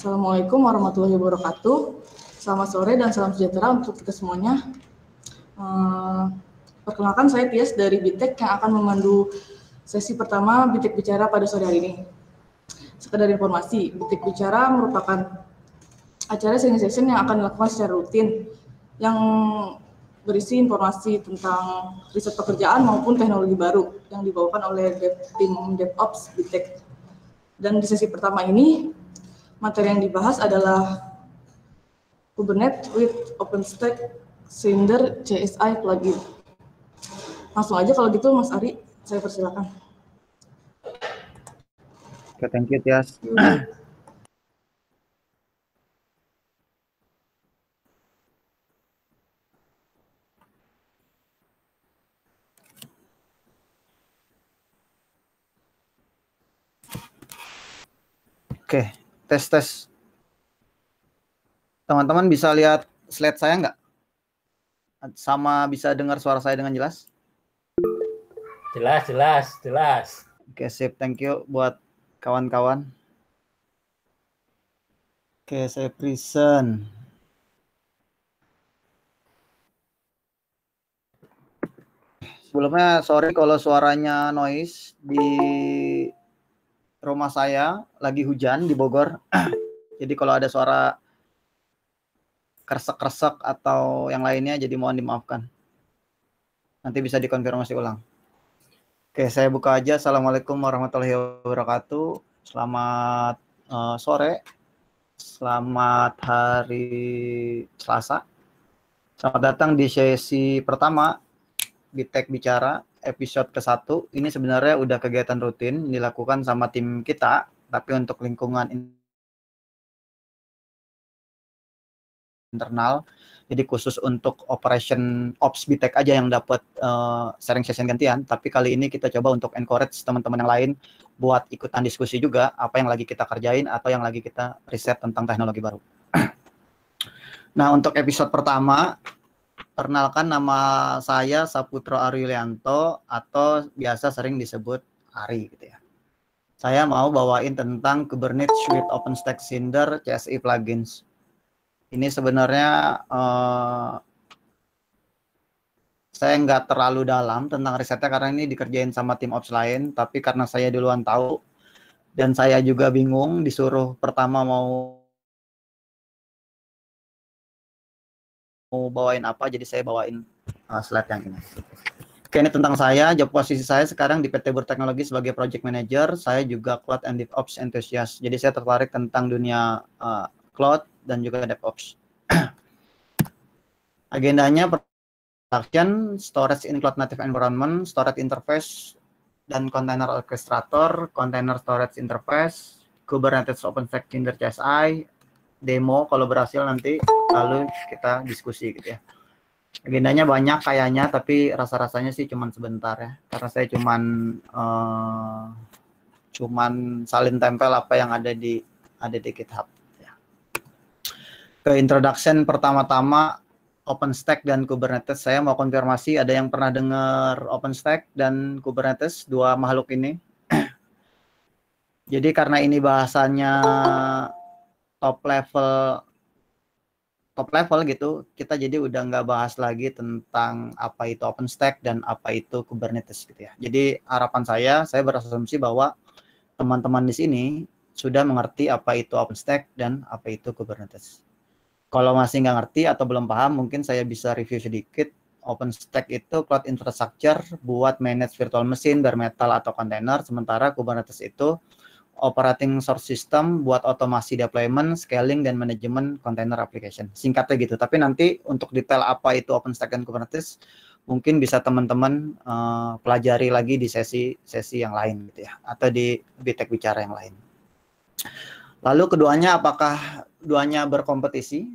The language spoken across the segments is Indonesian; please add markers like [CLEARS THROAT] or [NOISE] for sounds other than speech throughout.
Assalamualaikum warahmatullahi wabarakatuh. Selamat sore dan salam sejahtera untuk kita semuanya. Uh, perkenalkan saya Tias dari Bitek yang akan memandu sesi pertama Bitek Bicara pada sore hari ini. Sekedar informasi, Bitek Bicara merupakan acara sharing session yang akan dilakukan secara rutin yang berisi informasi tentang riset pekerjaan maupun teknologi baru yang dibawakan oleh Dev, tim DevOps Bitek. Dan di sesi pertama ini, materi yang dibahas adalah Kubernetes with OpenStack Cinder CSI plugin. Langsung aja kalau gitu Mas Ari, saya persilakan. Oke, okay, thank you Tias. Oke, tes tes. Teman-teman bisa lihat slide saya nggak? Sama bisa dengar suara saya dengan jelas? Jelas, jelas, jelas. Oke, sip. Thank you buat kawan-kawan. Oke, saya present. Sebelumnya sorry kalau suaranya noise di rumah saya lagi hujan di Bogor. [CLEARS THROAT] jadi kalau ada suara kresek-kresek atau yang lainnya jadi mohon dimaafkan. Nanti bisa dikonfirmasi ulang. Oke, saya buka aja. Assalamualaikum warahmatullahi wabarakatuh. Selamat uh, sore. Selamat hari Selasa. Selamat datang di sesi pertama Bitek Bicara episode ke-1 ini sebenarnya udah kegiatan rutin dilakukan sama tim kita, tapi untuk lingkungan internal. Jadi khusus untuk operation ops bitek aja yang dapat uh, sharing session gantian, tapi kali ini kita coba untuk encourage teman-teman yang lain buat ikutan diskusi juga apa yang lagi kita kerjain atau yang lagi kita riset tentang teknologi baru. [CLEARS THROAT] nah, untuk episode pertama Perkenalkan nama saya Saputra Ariulianto atau biasa sering disebut Ari gitu ya. Saya mau bawain tentang Kubernetes with OpenStack Cinder CSI plugins. Ini sebenarnya uh, saya nggak terlalu dalam tentang risetnya karena ini dikerjain sama tim ops lain, tapi karena saya duluan tahu dan saya juga bingung disuruh pertama mau bawain apa jadi saya bawain uh, slide yang ini. Oke, ini tentang saya. Job posisi saya sekarang di PT Berteknologi sebagai project manager. Saya juga cloud and DevOps enthusiast. Jadi saya tertarik tentang dunia uh, cloud dan juga DevOps. [CLEARS THROAT] Agendanya production, storage in cloud native environment, storage interface, dan container orchestrator, container storage interface, Kubernetes OpenStack Kinder CSI, demo kalau berhasil nanti lalu kita diskusi gitu ya. Agendanya banyak kayaknya tapi rasa-rasanya sih cuman sebentar ya. Karena saya cuman uh, cuman salin tempel apa yang ada di ada di GitHub ya. ke introduction pertama-tama OpenStack dan Kubernetes. Saya mau konfirmasi ada yang pernah dengar OpenStack dan Kubernetes dua makhluk ini. [CLEARS THROAT] Jadi karena ini bahasanya top level top level gitu kita jadi udah nggak bahas lagi tentang apa itu OpenStack dan apa itu Kubernetes gitu ya. Jadi harapan saya saya berasumsi bahwa teman-teman di sini sudah mengerti apa itu OpenStack dan apa itu Kubernetes. Kalau masih nggak ngerti atau belum paham mungkin saya bisa review sedikit. OpenStack itu cloud infrastructure buat manage virtual machine, bare metal atau container, sementara Kubernetes itu operating source system buat otomasi deployment, scaling dan manajemen container application. Singkatnya gitu. Tapi nanti untuk detail apa itu OpenStack dan Kubernetes mungkin bisa teman-teman uh, pelajari lagi di sesi-sesi yang lain gitu ya atau di Bitek bicara yang lain. Lalu keduanya apakah duanya berkompetisi?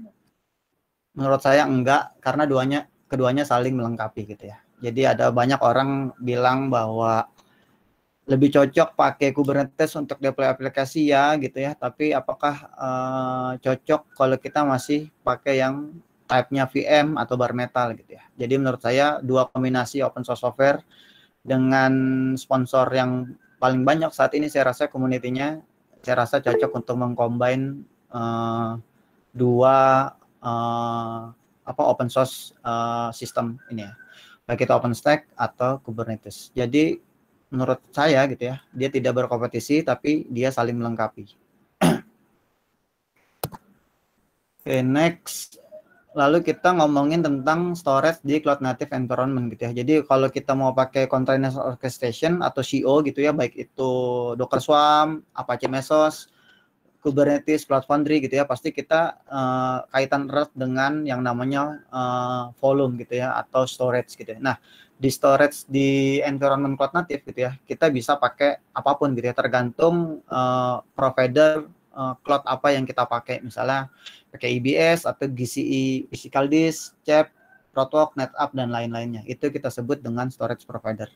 Menurut saya enggak karena duanya keduanya saling melengkapi gitu ya. Jadi ada banyak orang bilang bahwa lebih cocok pakai Kubernetes untuk deploy aplikasi ya gitu ya. Tapi apakah uh, cocok kalau kita masih pakai yang type-nya VM atau bare metal gitu ya. Jadi menurut saya dua kombinasi open source software dengan sponsor yang paling banyak saat ini saya rasa community-nya saya rasa cocok untuk mengcombine uh, dua uh, apa open source uh, sistem ini ya, baik itu OpenStack atau Kubernetes. Jadi menurut saya gitu ya, dia tidak berkompetisi tapi dia saling melengkapi. [CLEARS THROAT] Oke, okay, next lalu kita ngomongin tentang storage di cloud native environment gitu ya. Jadi kalau kita mau pakai container orchestration atau CO gitu ya, baik itu Docker Swarm, Apache Mesos, Kubernetes, Cloud Foundry gitu ya, pasti kita uh, kaitan erat dengan yang namanya uh, volume gitu ya atau storage gitu ya. Nah, di storage di environment cloud native gitu ya, kita bisa pakai apa pun gitu ya, tergantung uh, provider uh, cloud apa yang kita pakai. Misalnya pakai IBS atau GCE physical disk, CEP, Protalk, NetApp dan lain-lainnya. Itu kita sebut dengan storage provider.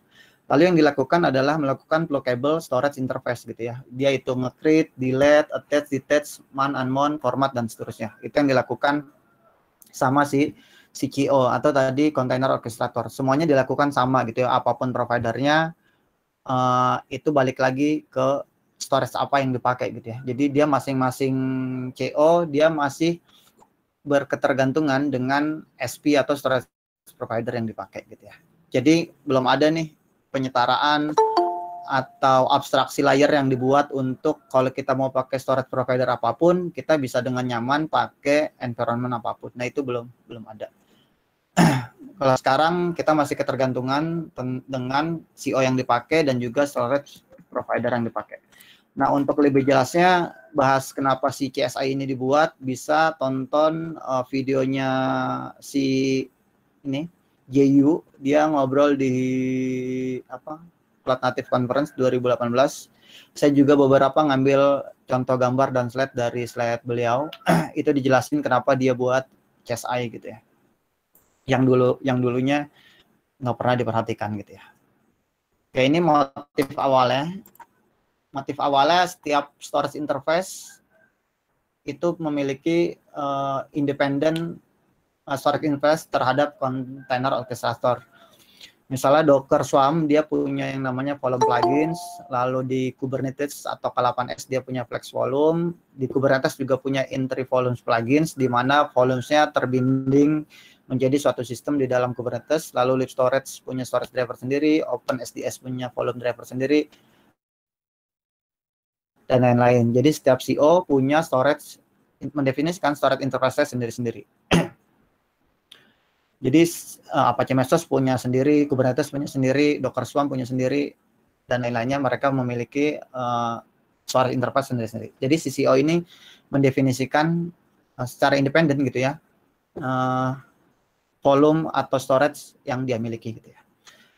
Lalu yang dilakukan adalah melakukan pluggable storage interface gitu ya. Dia itu nge-create, delete, attach, detach, man, unmount, format dan seterusnya. Itu yang dilakukan sama si CKO atau tadi container orchestrator. Semuanya dilakukan sama gitu ya. Apa pun providernya uh, itu balik lagi ke storage apa yang dipakai gitu ya. Jadi dia masing-masing CO dia masih berketergantungan dengan SP atau storage provider yang dipakai gitu ya. Jadi belum ada nih penyetaraan atau abstraksi layer yang dibuat untuk kalau kita mau pakai storage provider apa pun, kita bisa dengan nyaman pakai environment apa pun. Nah, itu belum belum ada. [CLEARS THROAT] kalau sekarang kita masih ketergantungan dengan CO yang dipakai dan juga storage provider yang dipakai. Nah, untuk lebih jelasnya bahas kenapa si CSI ini dibuat, bisa tonton uh, videonya si ini JU, dia ngobrol di apa? Cloud Native Conference 2018. Saya juga beberapa ngambil contoh gambar dan slide dari slide beliau. [CLEARS THROAT] itu dijelasin kenapa dia buat CSI gitu ya. Yang dulu yang dulunya nggak pernah diperhatikan gitu ya. Oke, ini motif awalnya motif awalnya setiap storage interface itu memiliki uh, independent uh, storage interface terhadap container orchestrator. Misalnya Docker Swarm dia punya yang namanya volume plugins, lalu di Kubernetes atau K8s dia punya Flex Volume, di Kubernetes juga punya entry volumes plugins di mana volumesnya terbinding menjadi suatu sistem di dalam Kubernetes, lalu Lib Storage punya storage driver sendiri, OpenSDS punya volume driver sendiri, dan lain-lain. Jadi setiap CO punya storage mendefinisikan storage interface sendiri-sendiri. [CLEARS THROAT] Jadi uh, Apache Mesos punya sendiri, Kubernetes punya sendiri, Docker Swarm punya sendiri, dan lain-lainnya mereka memiliki uh, storage interface sendiri-sendiri. Jadi CCO ini mendefinisikan uh, secara independen gitu ya, uh, volume atau storage yang dia miliki gitu ya.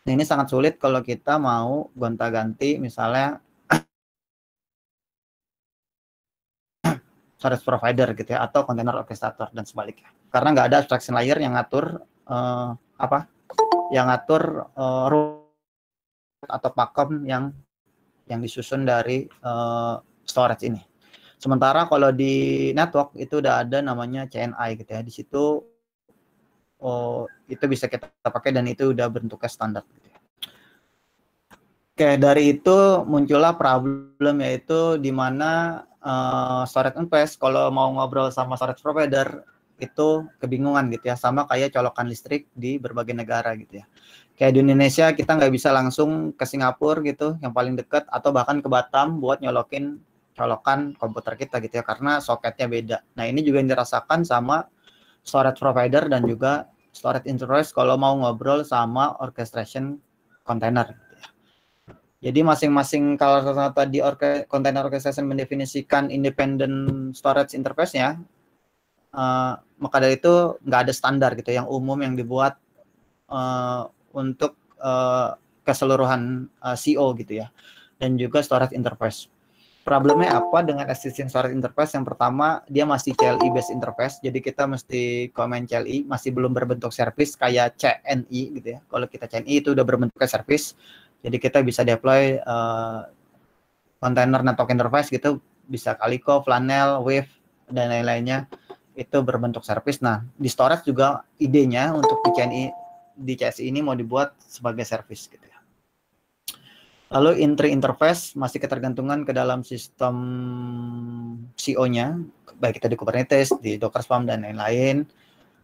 Nah ini sangat sulit kalau kita mau gonta-ganti misalnya [COUGHS] storage provider gitu ya atau container orchestrator dan sebaliknya. Karena nggak ada abstraction layer yang ngatur uh, apa? Yang ngatur uh, atau pakem yang yang disusun dari uh, storage ini. Sementara kalau di network itu udah ada namanya CNI gitu ya. Di situ oh, itu bisa kita pakai dan itu udah bentuknya standar gitu ya. Oke, dari itu muncullah problem yaitu di mana uh, storage on-premise kalau mau ngobrol sama storage provider itu kebingungan gitu ya sama kayak colokan listrik di berbagai negara gitu ya kayak di Indonesia kita nggak bisa langsung ke Singapura gitu yang paling dekat atau bahkan ke Batam buat nyolokin colokan komputer kita gitu ya karena soketnya beda nah ini juga yang dirasakan sama storage provider dan juga storage interface kalau mau ngobrol sama orchestration container jadi masing-masing kalau tadi orke, container orchestration mendefinisikan independent storage interface-nya, uh, maka dari itu nggak ada standar gitu yang umum yang dibuat uh, untuk uh, keseluruhan uh, CO gitu ya, dan juga storage interface. Problemnya apa dengan existing storage interface? Yang pertama, dia masih CLI based interface, jadi kita mesti comment CLI, masih belum berbentuk service kayak CNI gitu ya. Kalau kita CNI itu udah berbentuk service, jadi kita bisa deploy uh, container network interface gitu, bisa Calico, Flanel, Wave, dan lain-lainnya itu berbentuk service. Nah, di storage juga idenya untuk di CNI di CSI ini mau dibuat sebagai service gitu ya. Lalu entry interface masih ketergantungan ke dalam sistem CO-nya, baik itu di Kubernetes, di Docker Swarm dan lain-lain.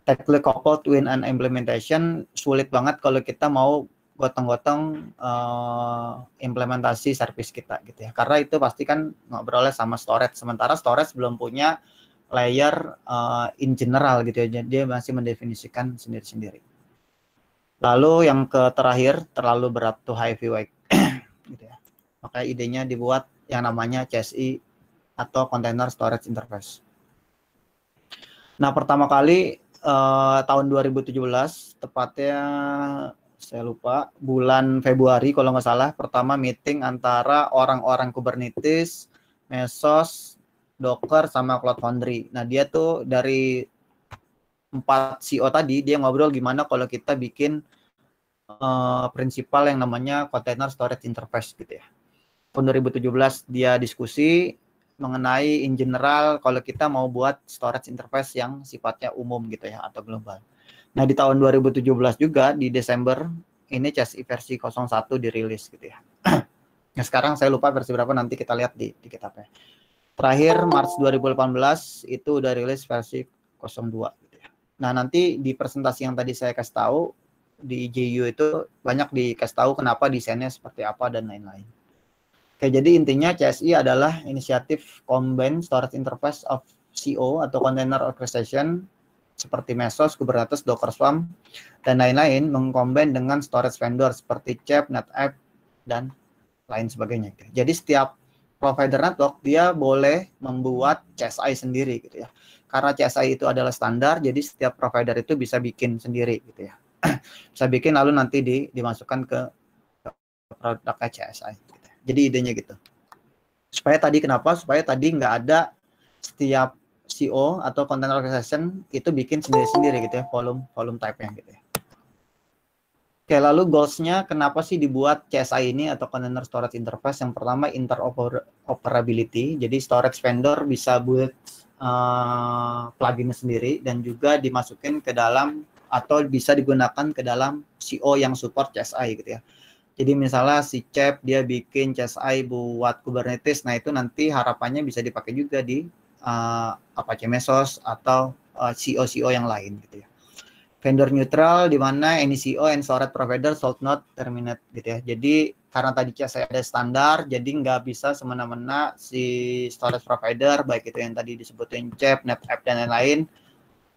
Technically coupled with an implementation sulit banget kalau kita mau gotong-gotong uh, implementasi service kita gitu ya. Karena itu pasti kan ngobrolnya sama storage. Sementara storage belum punya layer uh, in general gitu ya. Dia masih mendefinisikan sendiri-sendiri. Lalu yang terakhir terlalu berat to weight gitu ya. Maka idenya dibuat yang namanya CSI atau Container Storage Interface. Nah, pertama kali uh, tahun 2017, tepatnya saya lupa, bulan Februari kalau nggak salah, pertama meeting antara orang-orang Kubernetes, Mesos, Docker, sama Cloud Foundry. Nah, dia tuh dari empat CEO tadi, dia ngobrol gimana kalau kita bikin uh, prinsipal yang namanya container storage interface gitu ya. Tahun 2017 dia diskusi mengenai in general kalau kita mau buat storage interface yang sifatnya umum gitu ya atau global. Nah, di tahun 2017 juga di Desember ini CSI versi 01 dirilis gitu ya. [CLEARS THROAT] nah, sekarang saya lupa versi berapa nanti kita lihat di, di kitabnya. Terakhir Maret 2018 itu udah rilis versi 02 gitu ya. Nah, nanti di presentasi yang tadi saya kasih tahu di JU itu banyak dikasih tahu kenapa desainnya seperti apa dan lain-lain. Oke, jadi intinya CSI adalah inisiatif Combined Storage Interface of CO atau Container Orchestration seperti Mesos, Kubernetes, Docker Swarm, dan lain-lain mengcombine dengan storage vendor seperti CHEP, NetApp, dan lain sebagainya. Jadi setiap provider network dia boleh membuat CSI sendiri gitu ya. Karena CSI itu adalah standar, jadi setiap provider itu bisa bikin sendiri gitu ya. [CLEARS THROAT] bisa bikin lalu nanti di, dimasukkan ke, produknya CSI. Gitu. Jadi idenya gitu. Supaya tadi kenapa? Supaya tadi nggak ada setiap CO atau container orchestration itu bikin sendiri-sendiri gitu ya, volume volume type-nya gitu ya. Oke, lalu goals-nya kenapa sih dibuat CSI ini atau Container Storage Interface? Yang pertama interoperability, jadi storage vendor bisa buat uh, plugin sendiri dan juga dimasukin ke dalam atau bisa digunakan ke dalam CO yang support CSI gitu ya. Jadi misalnya si Cep dia bikin CSI buat Kubernetes, nah itu nanti harapannya bisa dipakai juga di uh, Apache Mesos atau uh, CO-CO yang lain gitu ya. Vendor neutral di mana any CO and storage provider should not terminate gitu ya. Jadi karena tadi CSI ada standar, jadi nggak bisa semena-mena si storage provider baik itu yang tadi disebutin CEP, NetApp dan lain-lain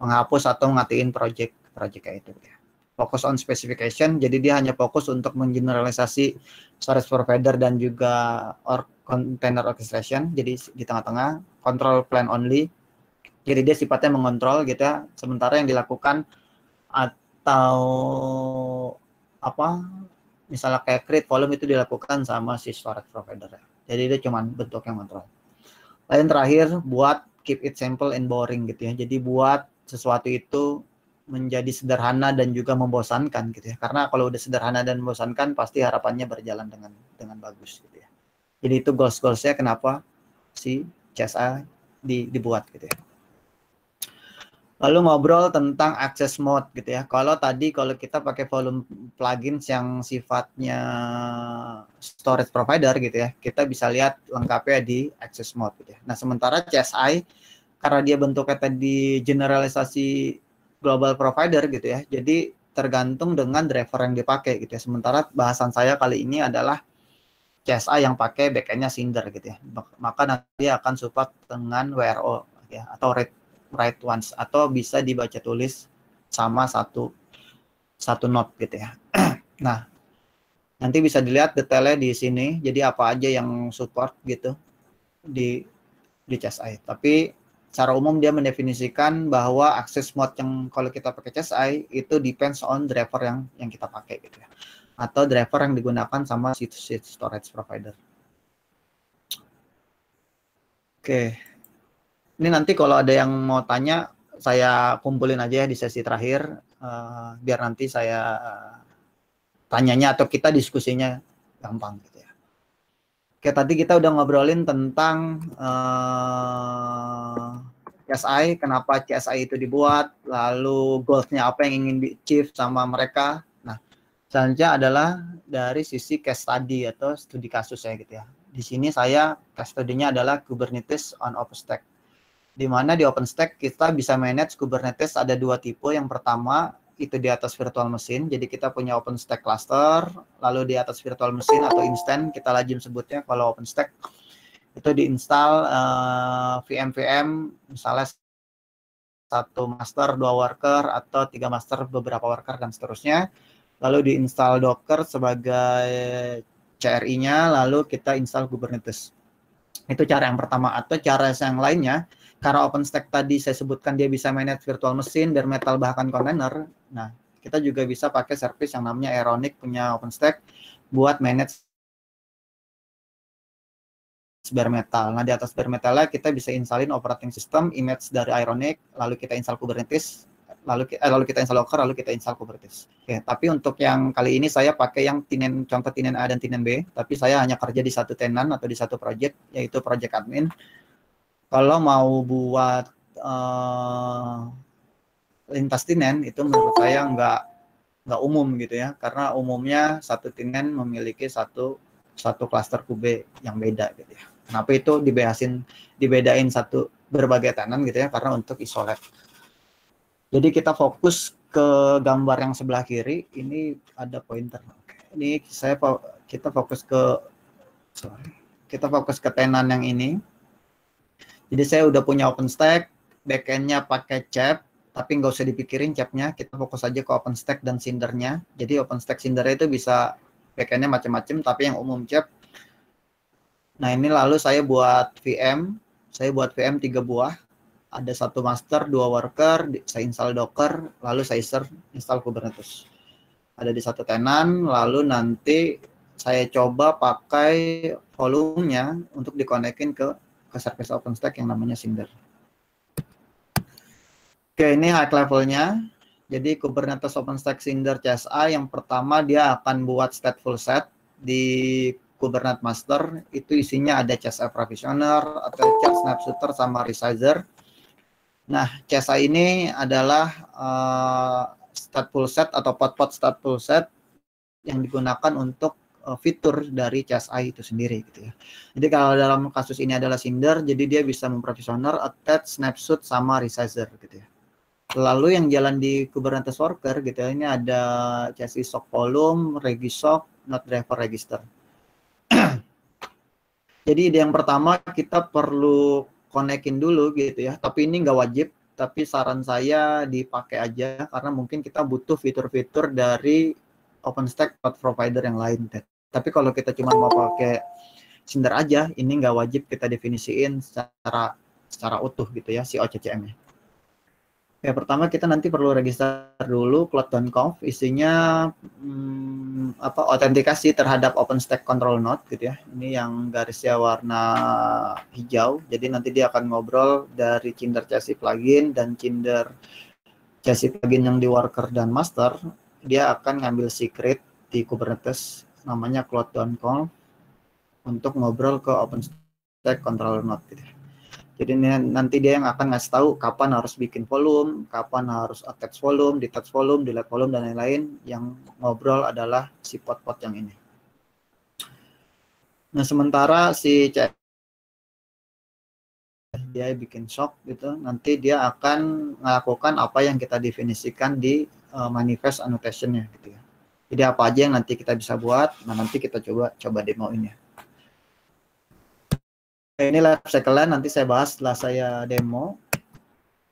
menghapus atau ngatiin project project kayak itu ya. Fokus on specification, jadi dia hanya fokus untuk mengeneralisasi storage provider dan juga or container orchestration, jadi di tengah-tengah, control plan only, jadi dia sifatnya mengontrol gitu ya, sementara yang dilakukan atau apa, misalnya kayak create volume itu dilakukan sama si storage provider ya. Jadi dia cuma bentuk yang kontrol. Lain terakhir, buat keep it simple and boring gitu ya. Jadi buat sesuatu itu menjadi sederhana dan juga membosankan gitu ya. Karena kalau udah sederhana dan membosankan pasti harapannya berjalan dengan dengan bagus gitu ya. Jadi itu goals-goalsnya kenapa si CSA di, dibuat gitu ya. Lalu ngobrol tentang access mode gitu ya. Kalau tadi kalau kita pakai volume plugins yang sifatnya storage provider gitu ya, kita bisa lihat lengkapnya di access mode gitu ya. Nah, sementara CSI karena dia bentuknya tadi generalisasi global provider gitu ya. Jadi tergantung dengan driver yang dipakai gitu ya. Sementara bahasan saya kali ini adalah CSA yang pakai backendnya Cinder gitu ya. Maka nanti akan support dengan WRO ya atau read write once atau bisa dibaca tulis sama satu satu node gitu ya. [CLEARS THROAT] nah, nanti bisa dilihat detailnya di sini. Jadi apa aja yang support gitu di di CSI. Tapi secara umum dia mendefinisikan bahwa akses mode yang kalau kita pakai CSI itu depends on driver yang yang kita pakai gitu ya. Atau driver yang digunakan sama si, storage provider. Oke, ini nanti kalau ada yang mau tanya saya kumpulin aja ya di sesi terakhir uh, biar nanti saya uh, tanyanya atau kita diskusinya gampang Oke, tadi kita udah ngobrolin tentang uh, eh, CSI, kenapa CSI itu dibuat, lalu goalsnya apa yang ingin di achieve sama mereka. Nah, Selanjutnya adalah dari sisi case study atau studi kasus ya gitu ya. Di sini saya case study-nya adalah Kubernetes on OpenStack. Di mana di OpenStack kita bisa manage Kubernetes ada dua tipe. Yang pertama itu di atas virtual machine. Jadi kita punya OpenStack cluster, lalu di atas virtual machine atau instant kita lazim sebutnya kalau OpenStack itu diinstal uh, VM-VM misalnya satu master, dua worker atau tiga master, beberapa worker dan seterusnya. Lalu diinstal Docker sebagai CRI-nya, lalu kita install Kubernetes. Itu cara yang pertama atau cara yang lainnya karena OpenStack tadi saya sebutkan dia bisa manage virtual machine, bare metal bahkan container. Nah, kita juga bisa pakai service yang namanya Aeronic punya OpenStack buat manage bare metal. Nah, di atas bare metalnya kita bisa installin operating system, image dari Ironic, lalu kita install Kubernetes, lalu eh, lalu kita install Docker, lalu kita install Kubernetes. Oke, tapi untuk yang kali ini saya pakai yang tinen contoh tinen A dan tinen B, tapi saya hanya kerja di satu tenan atau di satu project yaitu project admin kalau mau buat uh, lintas tinen itu menurut saya nggak nggak umum gitu ya karena umumnya satu tinen memiliki satu satu klaster kube yang beda gitu ya. Kenapa itu dibedain dibedain satu berbagai tenan gitu ya karena untuk isolate. Jadi kita fokus ke gambar yang sebelah kiri ini ada pointer. Ini saya kita fokus ke sorry, kita fokus ke tenan yang ini jadi saya udah punya OpenStack, backendnya pakai CHAP, tapi nggak usah dipikirin CHAP-nya, kita fokus aja ke OpenStack dan Cindernya. Jadi OpenStack Cinder itu bisa backendnya macam-macam, tapi yang umum CHAP. Nah ini lalu saya buat VM, saya buat VM tiga buah, ada satu master, dua worker, saya install Docker, lalu saya install Kubernetes. Ada di satu tenan, lalu nanti saya coba pakai volumenya untuk dikonekin ke ke service OpenStack yang namanya Cinder. Oke, ini high levelnya. Jadi Kubernetes OpenStack Cinder CSA yang pertama dia akan buat stateful set di Kubernetes Master. Itu isinya ada CSA Provisioner, atau Charge Snapshooter, sama Resizer. Nah, CSA ini adalah uh, stateful set atau pot-pot stateful set yang digunakan untuk uh, fitur dari CSI itu sendiri gitu ya. Jadi kalau dalam kasus ini adalah Cinder, jadi dia bisa memprovisioner, attach, snapshot, sama resizer gitu ya. Lalu yang jalan di Kubernetes Worker gitu ya, ini ada CSI sock volume, regisock, not driver register. [CLEARS THROAT] jadi yang pertama kita perlu konekin dulu gitu ya, tapi ini nggak wajib, tapi saran saya dipakai aja karena mungkin kita butuh fitur-fitur dari OpenStack cloud provider yang lain. Tapi kalau kita cuma mau pakai Cinder aja, ini nggak wajib kita definisiin secara secara utuh gitu ya si OCCM-nya. Ya pertama kita nanti perlu register dulu cloud.conf isinya hmm, apa autentikasi terhadap OpenStack control node gitu ya. Ini yang garisnya warna hijau. Jadi nanti dia akan ngobrol dari Cinder chassis plugin dan Cinder chassis plugin yang di worker dan master dia akan ngambil secret di Kubernetes namanya cloud.conf untuk ngobrol ke OpenStack controller node gitu. Jadi nanti dia yang akan ngasih tahu kapan harus bikin volume, kapan harus attach volume, detach volume, delete volume dan lain-lain. Yang ngobrol adalah si pot-pot yang ini. Nah sementara si C dia bikin shock gitu, nanti dia akan melakukan apa yang kita definisikan di uh, manifest annotationnya gitu ya. Jadi apa aja yang nanti kita bisa buat, nah nanti kita coba coba demoin ya. Oke, ini lab cycle nanti saya bahas setelah saya demo.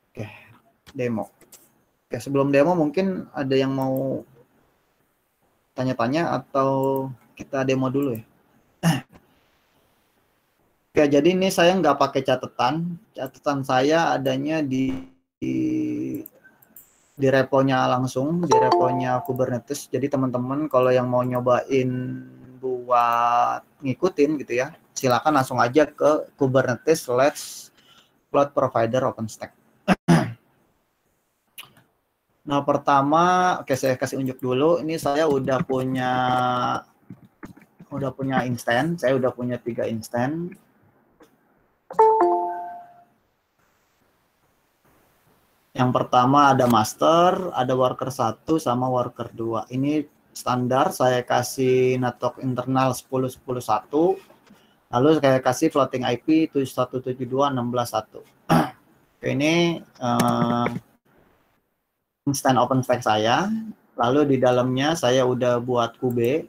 Oke, demo. Oke, sebelum demo mungkin ada yang mau tanya-tanya atau kita demo dulu ya. [CLEARS THROAT] Oke, jadi ini saya nggak pakai catatan. Catatan saya adanya di, di di reponya langsung, di reponya Kubernetes. Jadi teman-teman kalau yang mau nyobain buat ngikutin gitu ya, silakan langsung aja ke Kubernetes slash cloud provider OpenStack. [CLEARS THROAT] nah pertama, oke saya kasih unjuk dulu. Ini saya udah punya udah punya instan, saya udah punya tiga instan Yang pertama ada master, ada worker satu sama worker dua. Ini standar saya kasih network internal 10.10.1 lalu saya kasih floating IP 7172.16.1 [CLEARS THROAT] ini uh, instant OpenStack saya. Lalu di dalamnya saya udah buat kube.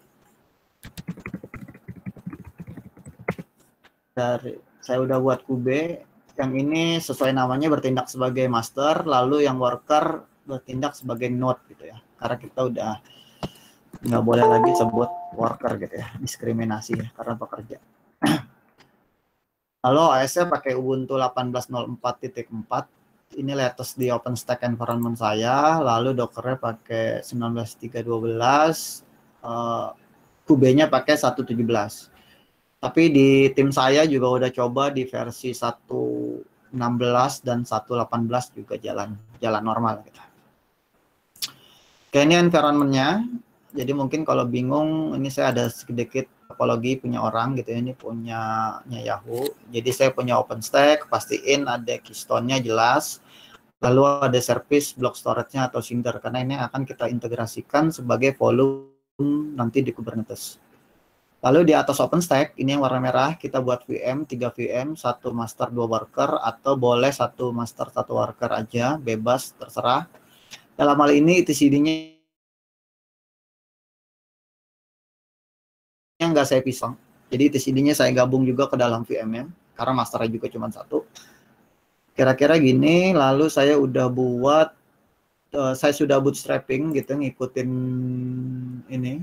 Dari saya udah buat kube yang ini sesuai namanya bertindak sebagai master lalu yang worker bertindak sebagai node gitu ya. Karena kita udah nggak boleh lagi sebut worker gitu ya diskriminasi ya karena pekerja. [CLEARS THROAT] Lalu OS-nya pakai Ubuntu 18.04.4 ini latest di OpenStack environment saya. Lalu Dockernya pakai 19.312 uh, Kube-nya pakai 1.17 tapi di tim saya juga udah coba di versi 1.16 dan 1.18 juga jalan jalan normal gitu. Oke, ini environment-nya. Jadi mungkin kalau bingung, ini saya ada sedikit topologi punya orang gitu ya. Ini punya Yahoo. Jadi saya punya OpenStack, pastiin ada keystone-nya jelas. Lalu ada service block storage-nya atau Cinder. Karena ini akan kita integrasikan sebagai volume nanti di Kubernetes. Lalu di atas OpenStack, ini yang warna merah, kita buat VM, 3 VM, satu master, dua worker, atau boleh satu master, satu worker aja, bebas, terserah dalam hal ini etcd-nya yang nggak saya pisah. Jadi etcd-nya saya gabung juga ke dalam VM-nya karena masternya juga cuma satu. Kira-kira gini, lalu saya udah buat, uh, saya sudah bootstrapping gitu, ngikutin ini,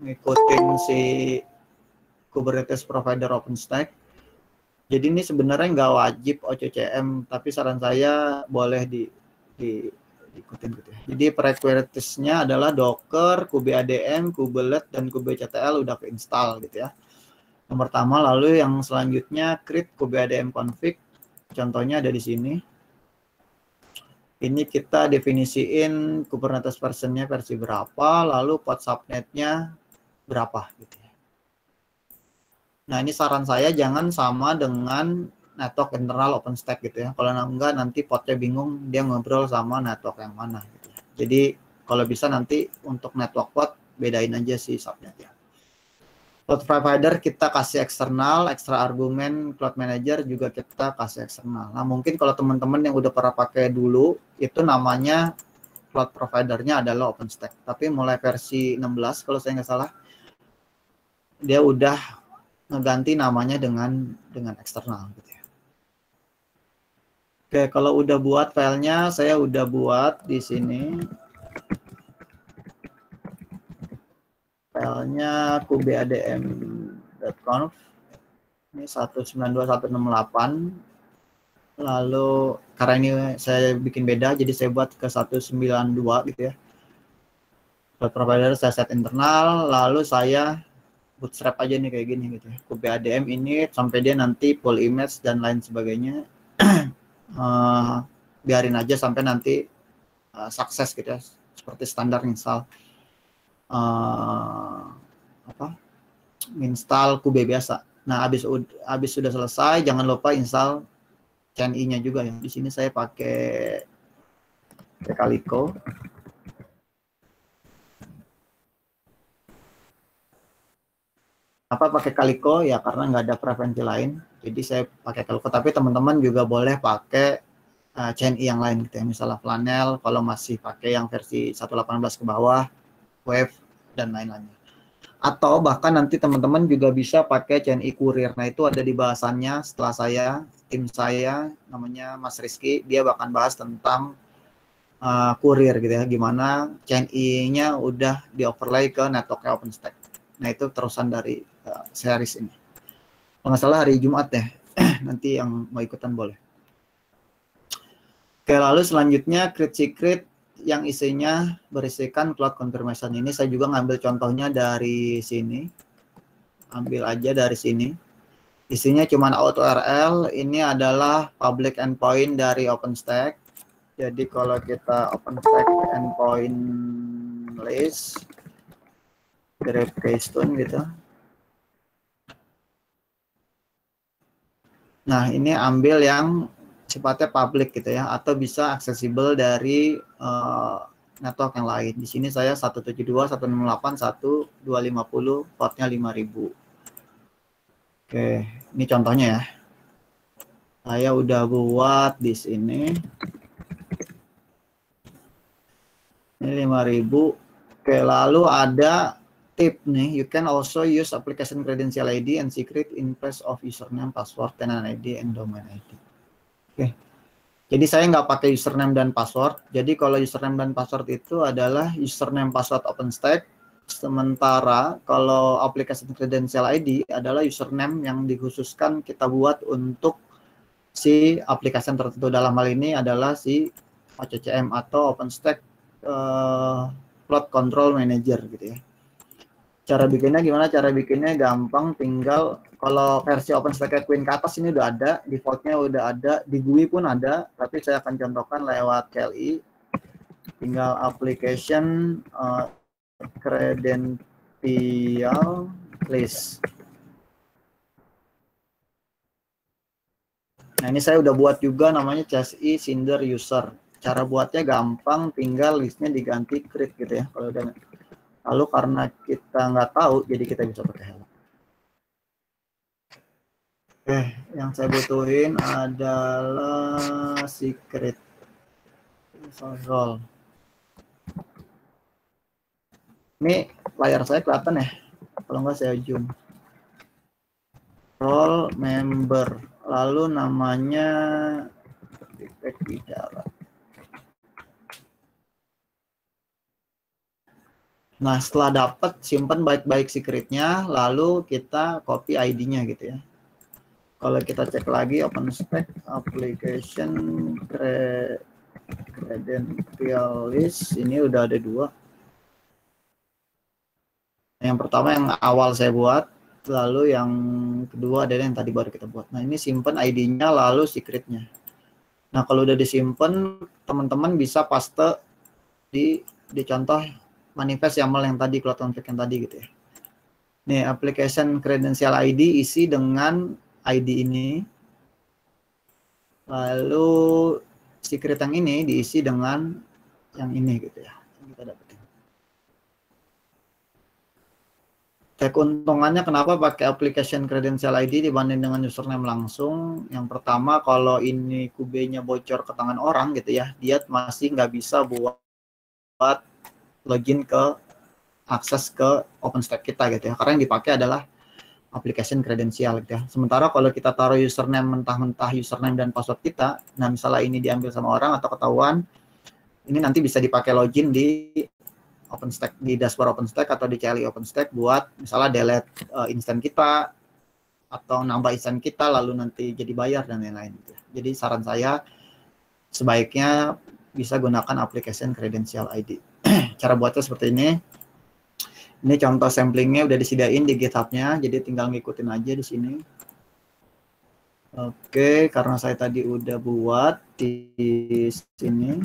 ngikutin si Kubernetes provider OpenStack. Jadi ini sebenarnya nggak wajib OCCM, tapi saran saya boleh di, di ikutin gitu ya. Jadi prerequisite-nya adalah Docker, kubeadm, kubelet, dan kubectl udah keinstall gitu ya. Yang pertama, lalu yang selanjutnya create kubeadm config. Contohnya ada di sini. Ini kita definisiin Kubernetes versionnya versi berapa, lalu port subnetnya berapa gitu ya. Nah ini saran saya jangan sama dengan network internal OpenStack gitu ya. Kalau enggak nanti potnya bingung dia ngobrol sama network yang mana gitu. Ya. Jadi kalau bisa nanti untuk network pot bedain aja sih subnet ya. Cloud provider kita kasih eksternal, ekstra argumen cloud manager juga kita kasih eksternal. Nah mungkin kalau teman-teman yang udah pernah pakai dulu itu namanya cloud providernya adalah OpenStack. Tapi mulai versi 16 kalau saya nggak salah dia udah ngeganti namanya dengan dengan eksternal gitu ya. Oke, kalau udah buat filenya, saya udah buat di sini. Filenya kubadm.conf. Ini 192.168. Lalu karena ini saya bikin beda, jadi saya buat ke 192 gitu ya. Cloud provider saya set internal, lalu saya bootstrap aja nih kayak gini gitu. Kubadm ini sampai dia nanti pull image dan lain sebagainya. uh, [CLEARS THROAT] biarin aja sampai nanti uh, sukses gitu ya. Seperti standar install. Uh, apa? Install kube biasa. Nah habis habis sudah selesai jangan lupa install CNI-nya juga ya. Di sini saya pakai Calico apa pakai Calico? Ya karena nggak ada preferensi lain. Jadi saya pakai Calico. Tapi teman-teman juga boleh pakai uh, eh, CNI yang lain gitu ya. Misalnya Flanel kalau masih pakai yang versi 118 ke bawah Wave dan lain-lainnya atau bahkan nanti teman-teman juga bisa pakai CNI Courier nah itu ada di bahasannya setelah saya tim saya namanya Mas Rizky dia bahkan bahas tentang uh, Courier gitu ya. Gimana CNI-nya udah di overlay ke networknya OpenStack. Nah itu terusan dari series ini. Kalau salah hari Jumat ya, [CLEARS THROAT] nanti yang mau ikutan boleh. Oke, lalu selanjutnya create secret yang isinya berisikan cloud confirmation ini saya juga ngambil contohnya dari sini. Ambil aja dari sini. Isinya cuma auto RL, ini adalah public endpoint dari OpenStack. Jadi kalau kita OpenStack endpoint list, grab keystone gitu, Nah, ini ambil yang sifatnya public gitu ya, atau bisa aksesibel dari uh, network yang lain. Di sini saya 172, 168, 1, 250, portnya 5000. Oke, ini contohnya ya. Saya udah buat di sini. Ini 5000. Oke, lalu ada tip nih. You can also use application credential ID and secret in place of username, password, tenant ID, and domain ID. Oke. Jadi saya nggak pakai username dan password. Jadi kalau username dan password itu adalah username password OpenStack. Sementara kalau aplikasi credential ID adalah username yang dikhususkan kita buat untuk si aplikasi tertentu dalam hal ini adalah si OCCM atau OpenStack uh, Cloud Control Manager gitu ya. Cara bikinnya gimana? Cara bikinnya gampang, tinggal kalau versi OpenStack Queen ke atas ini udah ada, defaultnya udah ada, di GUI pun ada, tapi saya akan contohkan lewat CLI. Tinggal application uh, credential list. Nah ini saya udah buat juga namanya CSI Cinder User. Cara buatnya gampang, tinggal listnya diganti create gitu ya. Kalau udah Lalu karena kita nggak tahu, jadi kita bisa pakai helm. Oke, yang saya butuhin adalah secret roll. Ini layar saya kelihatan ya? Kalau nggak saya zoom. Roll member. Lalu namanya bicara. Nah, setelah dapat simpan baik-baik secretnya, lalu kita copy ID-nya gitu ya. Kalau kita cek lagi OpenStack application credential list ini udah ada dua. Yang pertama yang awal saya buat, lalu yang kedua adalah yang tadi baru kita buat. Nah, ini simpan ID-nya lalu secretnya. Nah, kalau udah disimpan, teman-teman bisa paste di di contoh manifest YAML yang tadi, cloud config yang tadi gitu ya. Nih, application credential ID isi dengan ID ini. Lalu secret yang ini diisi dengan yang ini gitu ya. Yang kita dapetin. Keuntungannya kenapa pakai application credential ID dibanding dengan username langsung? Yang pertama kalau ini kubenya bocor ke tangan orang gitu ya, dia masih nggak bisa buat login ke akses ke OpenStack kita gitu ya. Karena yang dipakai adalah application credential gitu ya. Sementara kalau kita taruh username mentah-mentah username dan password kita, nah misalnya ini diambil sama orang atau ketahuan, ini nanti bisa dipakai login di OpenStack di dashboard OpenStack atau di CLI OpenStack buat misalnya delete uh, instan kita atau nambah instan kita lalu nanti jadi bayar dan lain-lain gitu. Ya. Jadi saran saya sebaiknya bisa gunakan application credential ID. [CLEARS THROAT] cara buatnya seperti ini. Ini contoh samplingnya udah disediain di GitHub-nya, jadi tinggal ngikutin aja di sini. Oke, karena saya tadi udah buat di sini.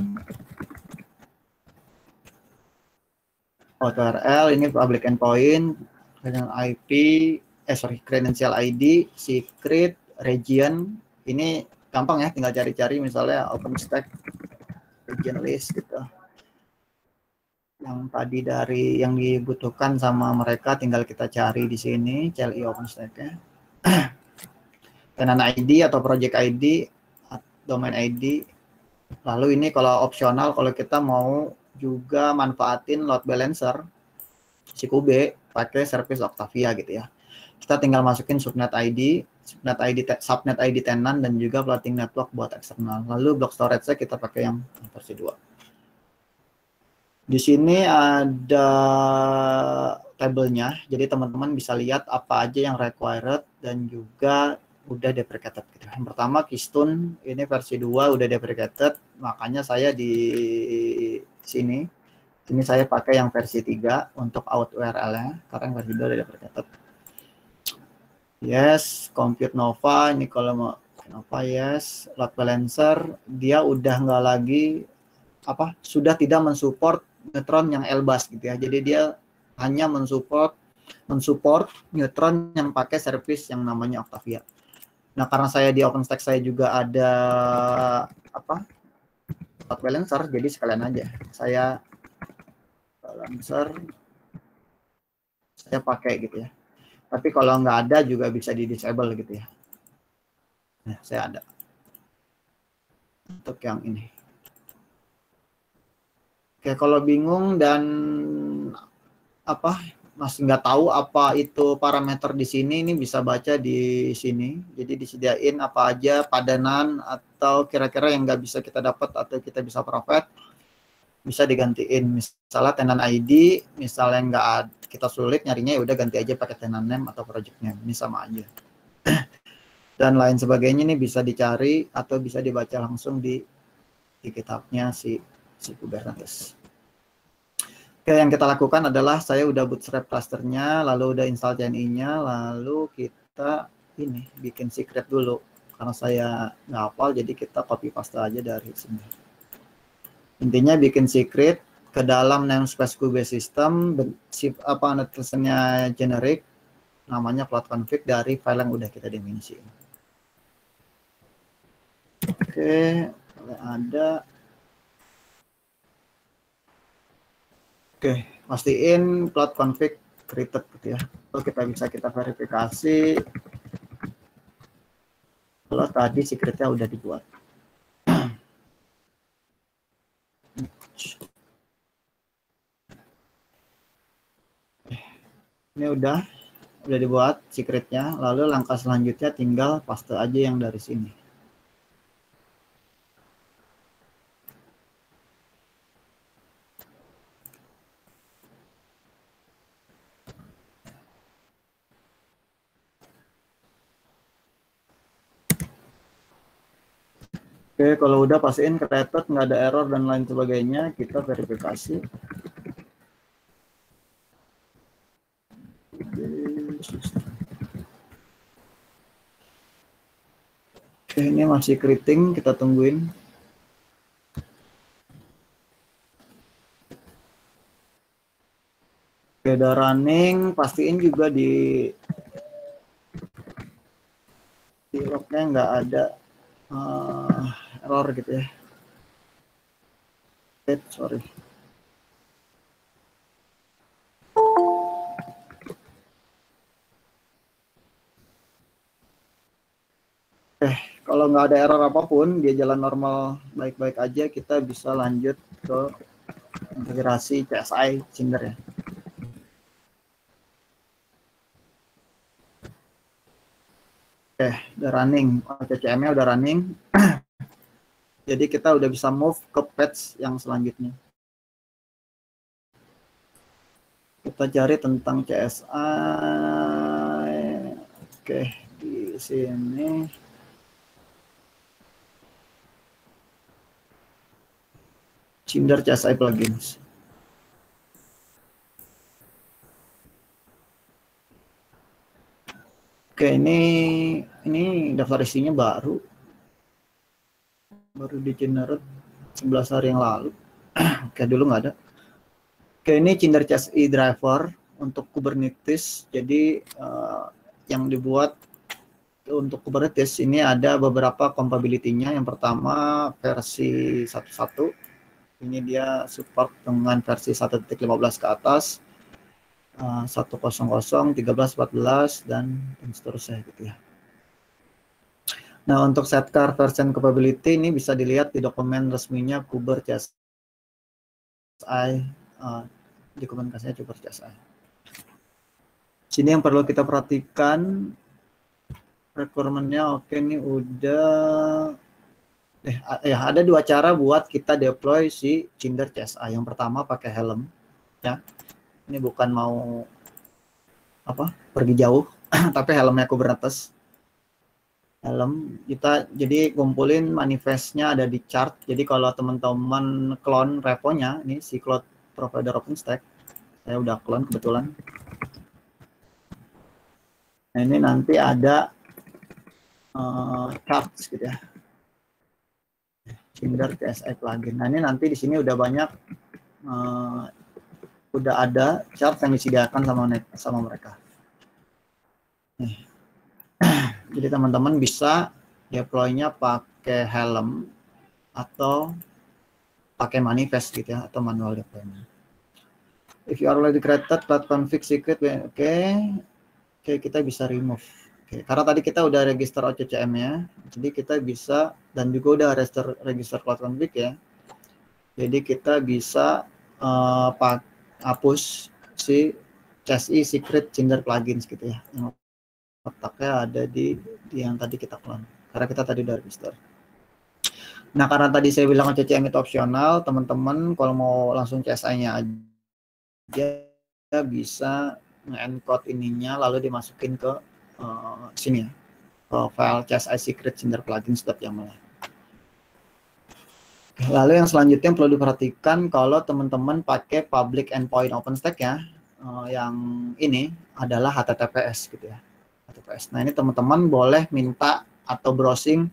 OTRL ini public endpoint dengan IP, eh sorry, credential ID, secret, region. Ini gampang ya, tinggal cari-cari misalnya OpenStack region list gitu yang tadi dari yang dibutuhkan sama mereka tinggal kita cari di sini CLI OpenStack [CLEARS THROAT] ya. Tenant ID atau project ID, domain ID. Lalu ini kalau opsional kalau kita mau juga manfaatin load balancer si Kube pakai service Octavia gitu ya. Kita tinggal masukin subnet ID, subnet ID subnet ID tenant dan juga plotting network buat eksternal. Lalu block storage-nya kita pakai yang versi 2. Di sini ada tabelnya, jadi teman-teman bisa lihat apa aja yang required dan juga udah deprecated. Yang pertama Keystone ini versi 2 udah deprecated, makanya saya di sini ini saya pakai yang versi 3 untuk out URL-nya karena yang versi 2 udah deprecated. Yes, Compute Nova ini kalau mau Nova yes, load balancer dia udah nggak lagi apa sudah tidak mensupport neutron yang LBAS gitu ya. Jadi dia hanya mensupport mensupport neutron yang pakai service yang namanya Octavia. Nah, karena saya di OpenStack saya juga ada apa? load balancer, jadi sekalian aja saya balancer saya pakai gitu ya tapi kalau nggak ada juga bisa di disable gitu ya nah saya ada untuk yang ini oke kalau bingung dan apa masih nggak tahu apa itu parameter di sini ini bisa baca di sini. Jadi disediain apa aja padanan atau kira-kira yang nggak bisa kita dapat atau kita bisa profit bisa digantiin. Misalnya tenan ID misalnya nggak kita sulit nyarinya ya udah ganti aja pakai tenan name atau project name ini sama aja. [CLEARS THROAT] Dan lain sebagainya ini bisa dicari atau bisa dibaca langsung di di kitabnya si si Kubernetes Oke, yang kita lakukan adalah saya udah bootstrap clusternya, lalu udah install CNI-nya, lalu kita ini bikin secret dulu. Karena saya nggak hafal, jadi kita copy paste aja dari sini. Intinya bikin secret ke dalam namespace Kube system, apa tulisannya generic, namanya plot config dari file yang udah kita dimensi. Oke, ada Oke, pastiin plot config created gitu ya. Lalu kita bisa kita verifikasi kalau tadi secretnya udah dibuat. Ini udah udah dibuat secretnya. Lalu langkah selanjutnya tinggal paste aja yang dari sini. Oke, kalau udah pastiin created, nggak ada error dan lain sebagainya, kita verifikasi. Oke, ini masih keriting, kita tungguin. Oke, udah running, pastiin juga di di nggak ada uh, error gitu ya Wait, sorry Eh, kalau nggak ada error apa pun, dia jalan normal baik-baik aja, kita bisa lanjut ke integrasi CSI Cinder ya. Oke, udah running. CCM-nya udah running. [CLEARS THROAT] Jadi kita udah bisa move ke patch yang selanjutnya. Kita cari tentang CSI. Oke, di sini. Cinder CSI plugins. Oke, ini ini daftar isinya baru baru di generate 11 hari yang lalu. [CLEARS THROAT] Kayak dulu nggak ada. Oke ini Cinder CSI driver untuk Kubernetes. Jadi uh, yang dibuat untuk Kubernetes ini ada beberapa compatibility-nya. Yang pertama versi 1.1 ini dia support dengan versi 1.15 ke atas. Uh, 100, 13, 14 dan, dan seterusnya gitu ya Nah, untuk setcar version capability ini bisa dilihat di dokumen resminya Kuber CSI. Uh, dokumentasinya Kuber CSI. Sini yang perlu kita perhatikan requirementnya oke okay, ini udah eh ya ada dua cara buat kita deploy si Cinder CSI. Yang pertama pakai helm ya. Ini bukan mau apa? pergi jauh, [CLEARS THROAT] tapi helmnya Kubernetes helm kita jadi kumpulin manifestnya ada di chart. Jadi kalau teman-teman clone reponya ini si cloud provider OpenStack saya udah clone kebetulan. Nah ini nanti ada uh, charts gitu ya. Cinder TSI plugin. Nah ini nanti di sini udah banyak uh, udah ada chart yang disediakan sama sama mereka. Nih jadi teman-teman bisa deploy-nya pakai helm atau pakai manifest gitu ya atau manual deployment. if you are already created cloud config secret oke okay. oke okay, kita bisa remove okay. karena tadi kita udah register OCCM ya jadi kita bisa dan juga udah register register cloud config ya jadi kita bisa uh, hapus si CSI secret Cinder plugins gitu ya letaknya ada di, di yang tadi kita clone karena kita tadi udah register. Nah karena tadi saya bilang OCCM itu opsional teman-teman kalau mau langsung CSI-nya aja bisa nge-encode ininya lalu dimasukin ke uh, sini ya ke file CSI secret cinder plugins.yaml Lalu yang selanjutnya perlu diperhatikan kalau teman-teman pakai public endpoint OpenStack ya, uh, yang ini adalah HTTPS gitu ya. HTTPS. Nah ini teman-teman boleh minta atau browsing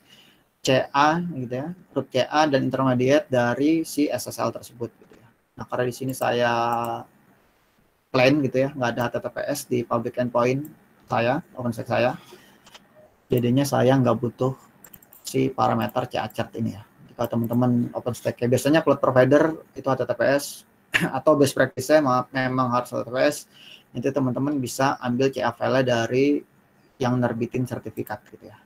CA gitu ya, root CA dan intermediate dari si SSL tersebut gitu ya. Nah karena di sini saya plain gitu ya, nggak ada HTTPS di public endpoint saya, OpenStack saya. Jadinya saya nggak butuh si parameter CA chart ini ya kalau teman-teman OpenStack ya biasanya cloud provider itu HTTPS [CLEARS THROAT] atau best practice-nya memang harus HTTPS nanti teman-teman bisa ambil CA file dari yang nerbitin sertifikat gitu ya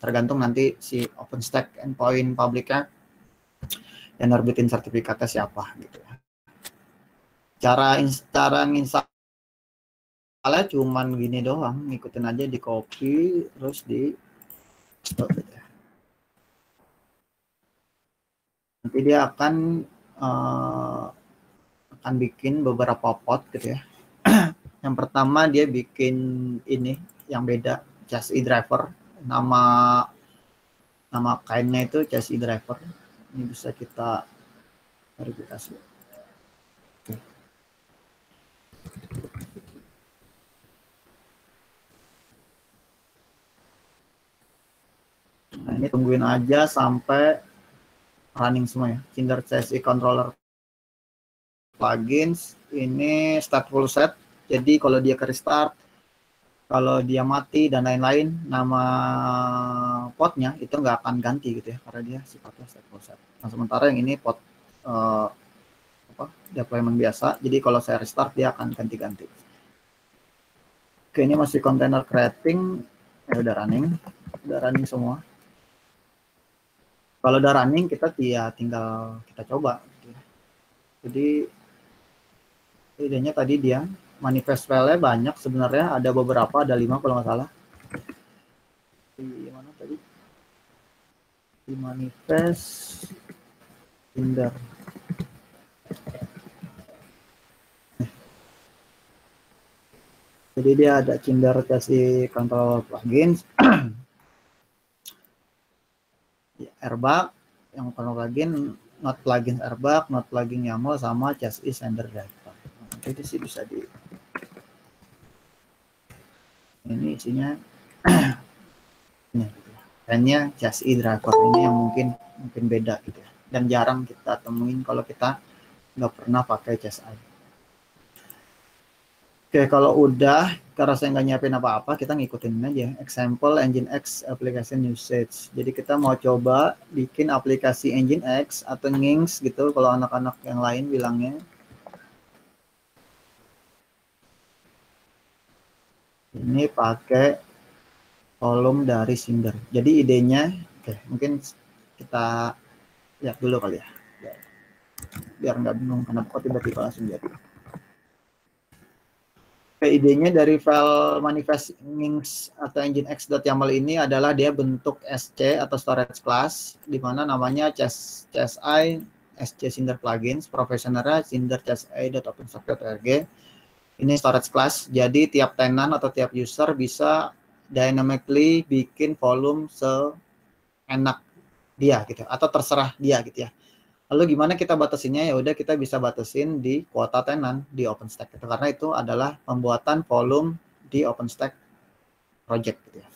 tergantung nanti si OpenStack endpoint publiknya yang nerbitin sertifikatnya siapa gitu ya cara cara installnya cuman gini doang ngikutin aja di copy terus di stop gitu ya. nanti dia akan uh, akan bikin beberapa pot gitu ya. [CLEARS THROAT] yang pertama dia bikin ini yang beda chassis driver nama nama kainnya itu chassis driver ini bisa kita verifikasi. Nah ini tungguin aja sampai running semua ya. Cinder CSI controller plugins ini start full set. Jadi kalau dia ke restart, kalau dia mati dan lain-lain, nama potnya itu nggak akan ganti gitu ya, karena dia sifatnya full set. Nah sementara yang ini pot uh, apa deployment biasa, jadi kalau saya restart dia akan ganti-ganti. Oke ini masih container creating, ya udah running, udah running semua kalau udah running kita ya tinggal kita coba gitu. jadi idenya tadi dia manifest file banyak sebenarnya. Ada beberapa ada lima kalau nggak salah. Di mana tadi? Di manifest Tinder. Jadi dia ada Cinder kasih control plugins. [CLEARS THROAT] Airbag. Yang perlu plugin not plugin airbag not plugin YAML sama chassis sender driver. Itu sih bisa di ini isinya [CLEARS THROAT] ini hanya chassis driver ini yang mungkin mungkin beda gitu ya dan jarang kita temuin kalau kita nggak pernah pakai chassis Oke, kalau udah, karena saya nggak nyiapin apa-apa, kita ngikutin aja. Example Engine X application usage. Jadi kita mau coba bikin aplikasi Engine X atau Nginx gitu, kalau anak-anak yang lain bilangnya. Ini pakai volume dari Cinder. Jadi idenya, oke, mungkin kita lihat dulu kali ya. Biar nggak bingung kenapa kok tiba-tiba langsung jadi idenya dari file manifest nginx atau engine x.yaml ini adalah dia bentuk SC atau storage class di mana namanya chess, CSI SC Cinder plugins professionalnya Cinder CSI.openstack.org ini storage class jadi tiap tenant atau tiap user bisa dynamically bikin volume seenak dia gitu atau terserah dia gitu ya Lalu gimana kita batasinnya? Ya udah kita bisa batasin di kuota tenan di OpenStack itu karena itu adalah pembuatan volume di OpenStack project gitu ya.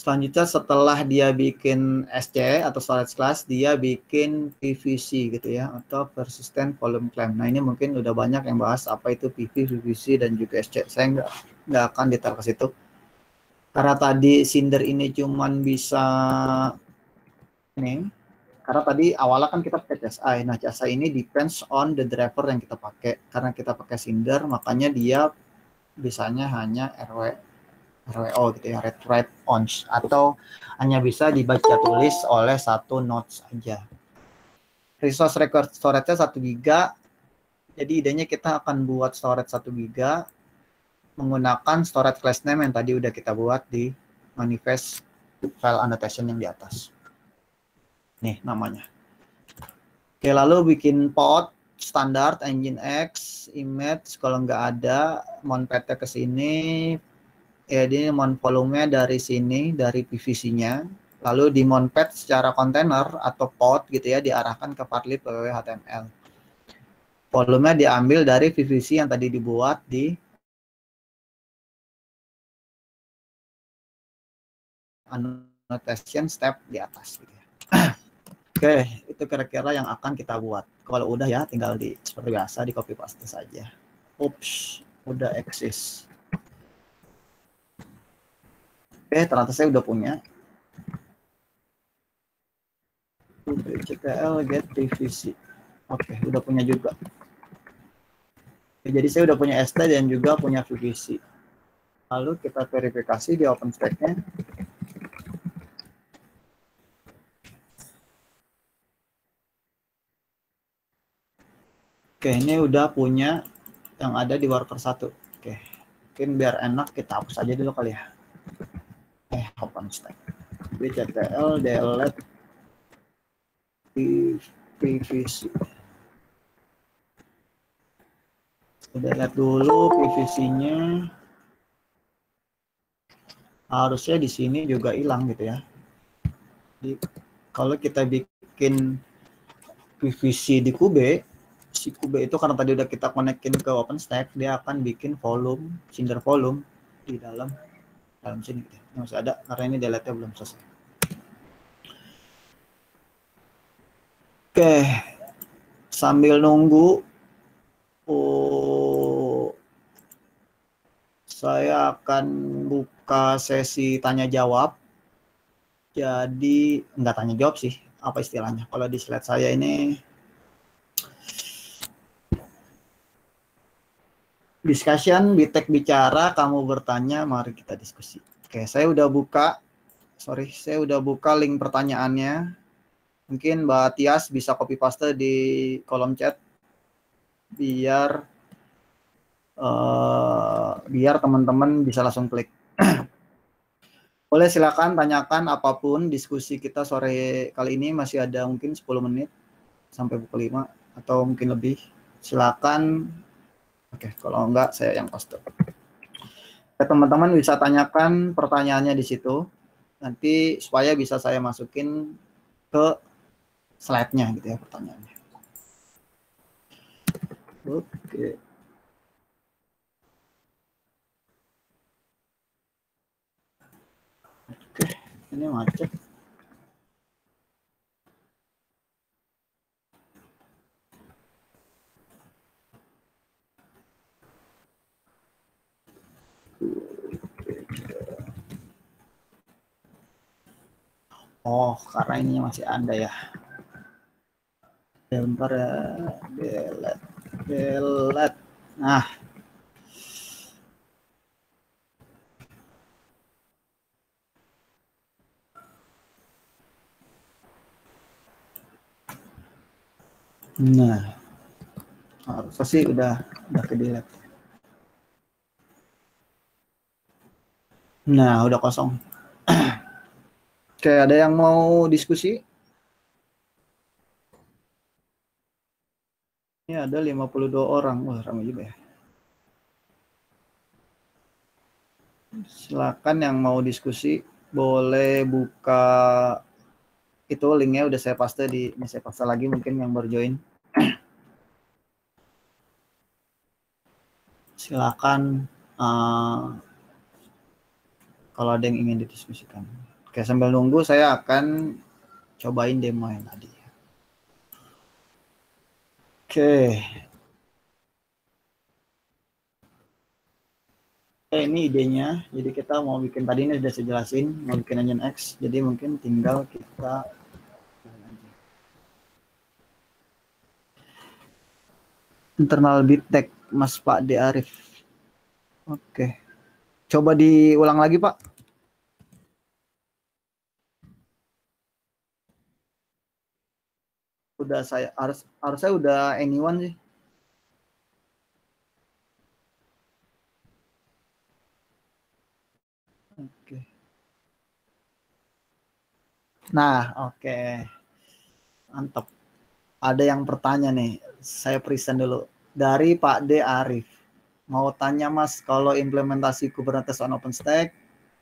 Selanjutnya setelah dia bikin SC atau storage class, dia bikin PVC gitu ya atau persistent volume claim. Nah ini mungkin udah banyak yang bahas apa itu PV, PVC dan juga SC. Saya nggak nggak akan detail ke situ. Karena tadi Cinder ini cuman bisa ini karena tadi awalnya kan kita pakai CSI. Nah, CSI ini depends on the driver yang kita pakai. Karena kita pakai Cinder, makanya dia bisanya hanya RW RWO gitu ya, read write ons atau hanya bisa dibaca tulis oleh satu nodes saja. Resource record storage-nya 1 giga. Jadi idenya kita akan buat storage 1 giga menggunakan storage class name yang tadi udah kita buat di manifest file annotation yang di atas. Nih namanya. Oke, lalu bikin pod standar engine X, image kalau nggak ada, mountpadnya ke sini, ya ini mount volume dari sini, dari PVC-nya, lalu di mountpad secara kontainer atau pod gitu ya, diarahkan ke partlib PWW HTML. Volume diambil dari PVC yang tadi dibuat di annotation step di atas. Gitu ya. [CLEARS THROAT] Oke, itu kira-kira yang akan kita buat. Kalau udah ya, tinggal di seperti biasa di copy paste saja. Oops, udah eksis. Oke, ternyata saya udah punya. CTL get PVC. Oke, udah punya juga. Oke, jadi saya udah punya ST dan juga punya PVC. Lalu kita verifikasi di OpenStack-nya. Oke, ini udah punya yang ada di worker satu. Oke, mungkin biar enak kita hapus aja dulu kali ya. Eh, OpenStack. BCTL delete PVC. Kita lihat dulu PVC-nya. Harusnya di sini juga hilang gitu ya. Jadi, kalau kita bikin PVC di Cube, si Cube itu karena tadi udah kita konekin ke OpenStack, dia akan bikin volume, cinder volume di dalam dalam sini. Gitu. Ini masih ada karena ini delete-nya belum selesai. Oke, sambil nunggu, oh, saya akan buka sesi tanya jawab. Jadi nggak tanya jawab sih, apa istilahnya? Kalau di slide saya ini discussion, Bitek bicara, kamu bertanya, mari kita diskusi. Oke, saya udah buka, sorry, saya udah buka link pertanyaannya. Mungkin Mbak Tias bisa copy paste di kolom chat, biar uh, biar teman-teman bisa langsung klik. [CLEARS THROAT] Boleh silakan tanyakan apa pun diskusi kita sore kali ini masih ada mungkin 10 menit sampai pukul 5 atau mungkin lebih. Silakan Oke, kalau enggak saya yang post. Ya, teman-teman bisa tanyakan pertanyaannya di situ. Nanti supaya bisa saya masukin ke slide-nya gitu ya pertanyaannya. Oke. Oke, ini macet. Oh, karena ini masih ada ya. Bentar ya, delete, delete. Nah, Nah, harusnya sih udah udah ke delete. Nah, udah kosong. [CLEARS THROAT] Oke, ada yang mau diskusi? Ini ada 52 orang. Wah, ramai juga ya. Silakan yang mau diskusi boleh buka itu linknya udah saya paste di ini saya paste lagi mungkin yang baru join. Silakan uh, kalau ada yang ingin didiskusikan. Oke, sambil nunggu saya akan cobain demo yang tadi. Oke. Oke. ini idenya. Jadi kita mau bikin tadi ini sudah saya jelasin, mau bikin engine X. Jadi mungkin tinggal kita internal bitek Mas Pak D Arif. Oke. Coba diulang lagi, Pak. Udah saya harus harusnya udah anyone sih. Oke. Nah, oke. Mantap. Ada yang bertanya nih. Saya present dulu. Dari Pak D. Arif. Mau tanya Mas, kalau implementasi Kubernetes on OpenStack,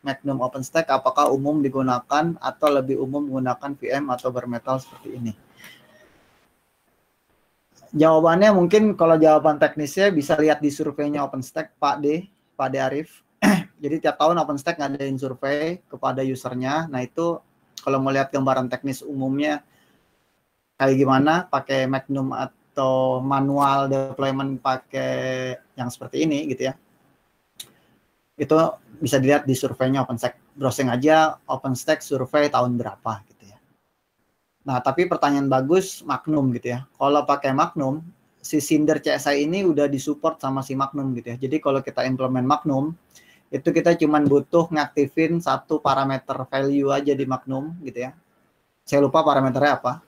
Magnum OpenStack, apakah umum digunakan atau lebih umum menggunakan VM atau bare metal seperti ini? Jawabannya mungkin kalau jawaban teknisnya bisa lihat di surveinya OpenStack Pak D, Pak D Arif. [CLEARS THROAT] Jadi tiap tahun OpenStack ngadain survei kepada usernya. Nah itu kalau mau lihat gambaran teknis umumnya kayak gimana pakai Magnum atau manual deployment pakai yang seperti ini gitu ya. Itu bisa dilihat di surveinya OpenStack. Browsing aja OpenStack survei tahun berapa. Nah, tapi pertanyaan bagus Magnum gitu ya. Kalau pakai Magnum, si Cinder CSI ini udah disupport sama si Magnum gitu ya. Jadi kalau kita implement Magnum, itu kita cuman butuh ngaktifin satu parameter value aja di Magnum gitu ya. Saya lupa parameternya apa.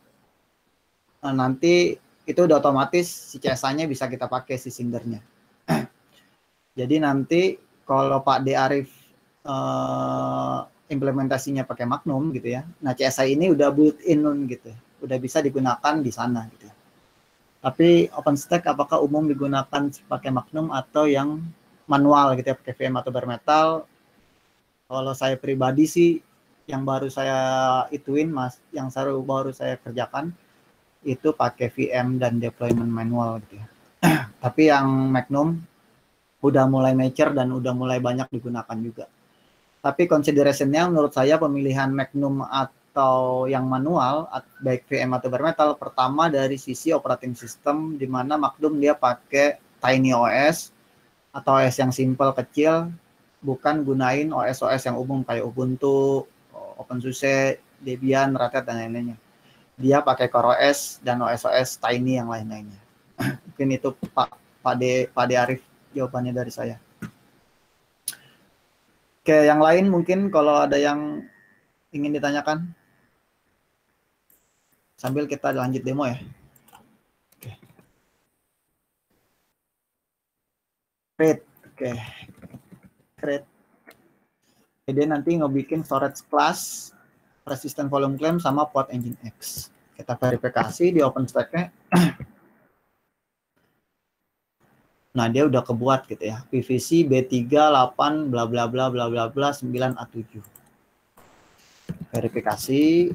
Nah, nanti itu udah otomatis si CSI-nya bisa kita pakai si Cindernya. [CLEARS THROAT] Jadi nanti kalau Pak D Arif eh, implementasinya pakai Magnum gitu ya. Nah, CSI ini udah built-in gitu. Udah bisa digunakan di sana gitu. Tapi OpenStack apakah umum digunakan pakai Magnum atau yang manual gitu ya, pakai VM atau bare metal? Kalau saya pribadi sih yang baru saya ituin Mas, yang baru baru saya kerjakan itu pakai VM dan deployment manual gitu ya. [CLEARS THROAT] Tapi yang Magnum udah mulai mature dan udah mulai banyak digunakan juga. Tapi considerationnya menurut saya pemilihan Magnum atau yang manual, baik VM atau bare metal, pertama dari sisi operating system, di mana Magnum dia pakai Tiny OS atau OS yang simple kecil, bukan gunain OS-OS yang umum kayak Ubuntu, OpenSUSE, Debian, Hat, dan lain-lainnya. Dia pakai CoreOS dan OS-OS Tiny yang lain-lainnya. [CLEARS THROAT] Mungkin itu Pak Pak De, Pak De Arif jawabannya dari saya. Oke, yang lain mungkin kalau ada yang ingin ditanyakan. Sambil kita lanjut demo ya. Oke. Create. Oke. Create. Jadi nanti ngebikin storage class, resistant volume claim sama port engine X. Kita verifikasi di OpenStack-nya. [CLEARS THROAT] Nah, dia udah kebuat gitu ya. PVC B3 8 bla bla bla bla bla bla 9 A7. Verifikasi.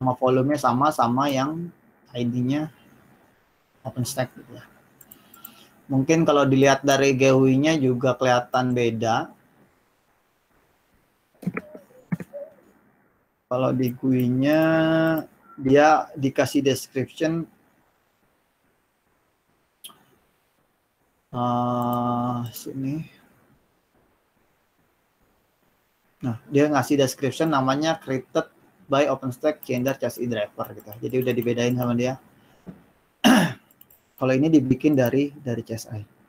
Sama volumenya sama sama yang ID-nya OpenStack gitu ya. Mungkin kalau dilihat dari GUI-nya juga kelihatan beda. Kalau di GUI-nya dia dikasih description uh, sini. Nah dia ngasih description namanya created by OpenStack Gender Chassis Driver gitu. Jadi udah dibedain sama dia. [CLEARS THROAT] Kalau ini dibikin dari dari CSI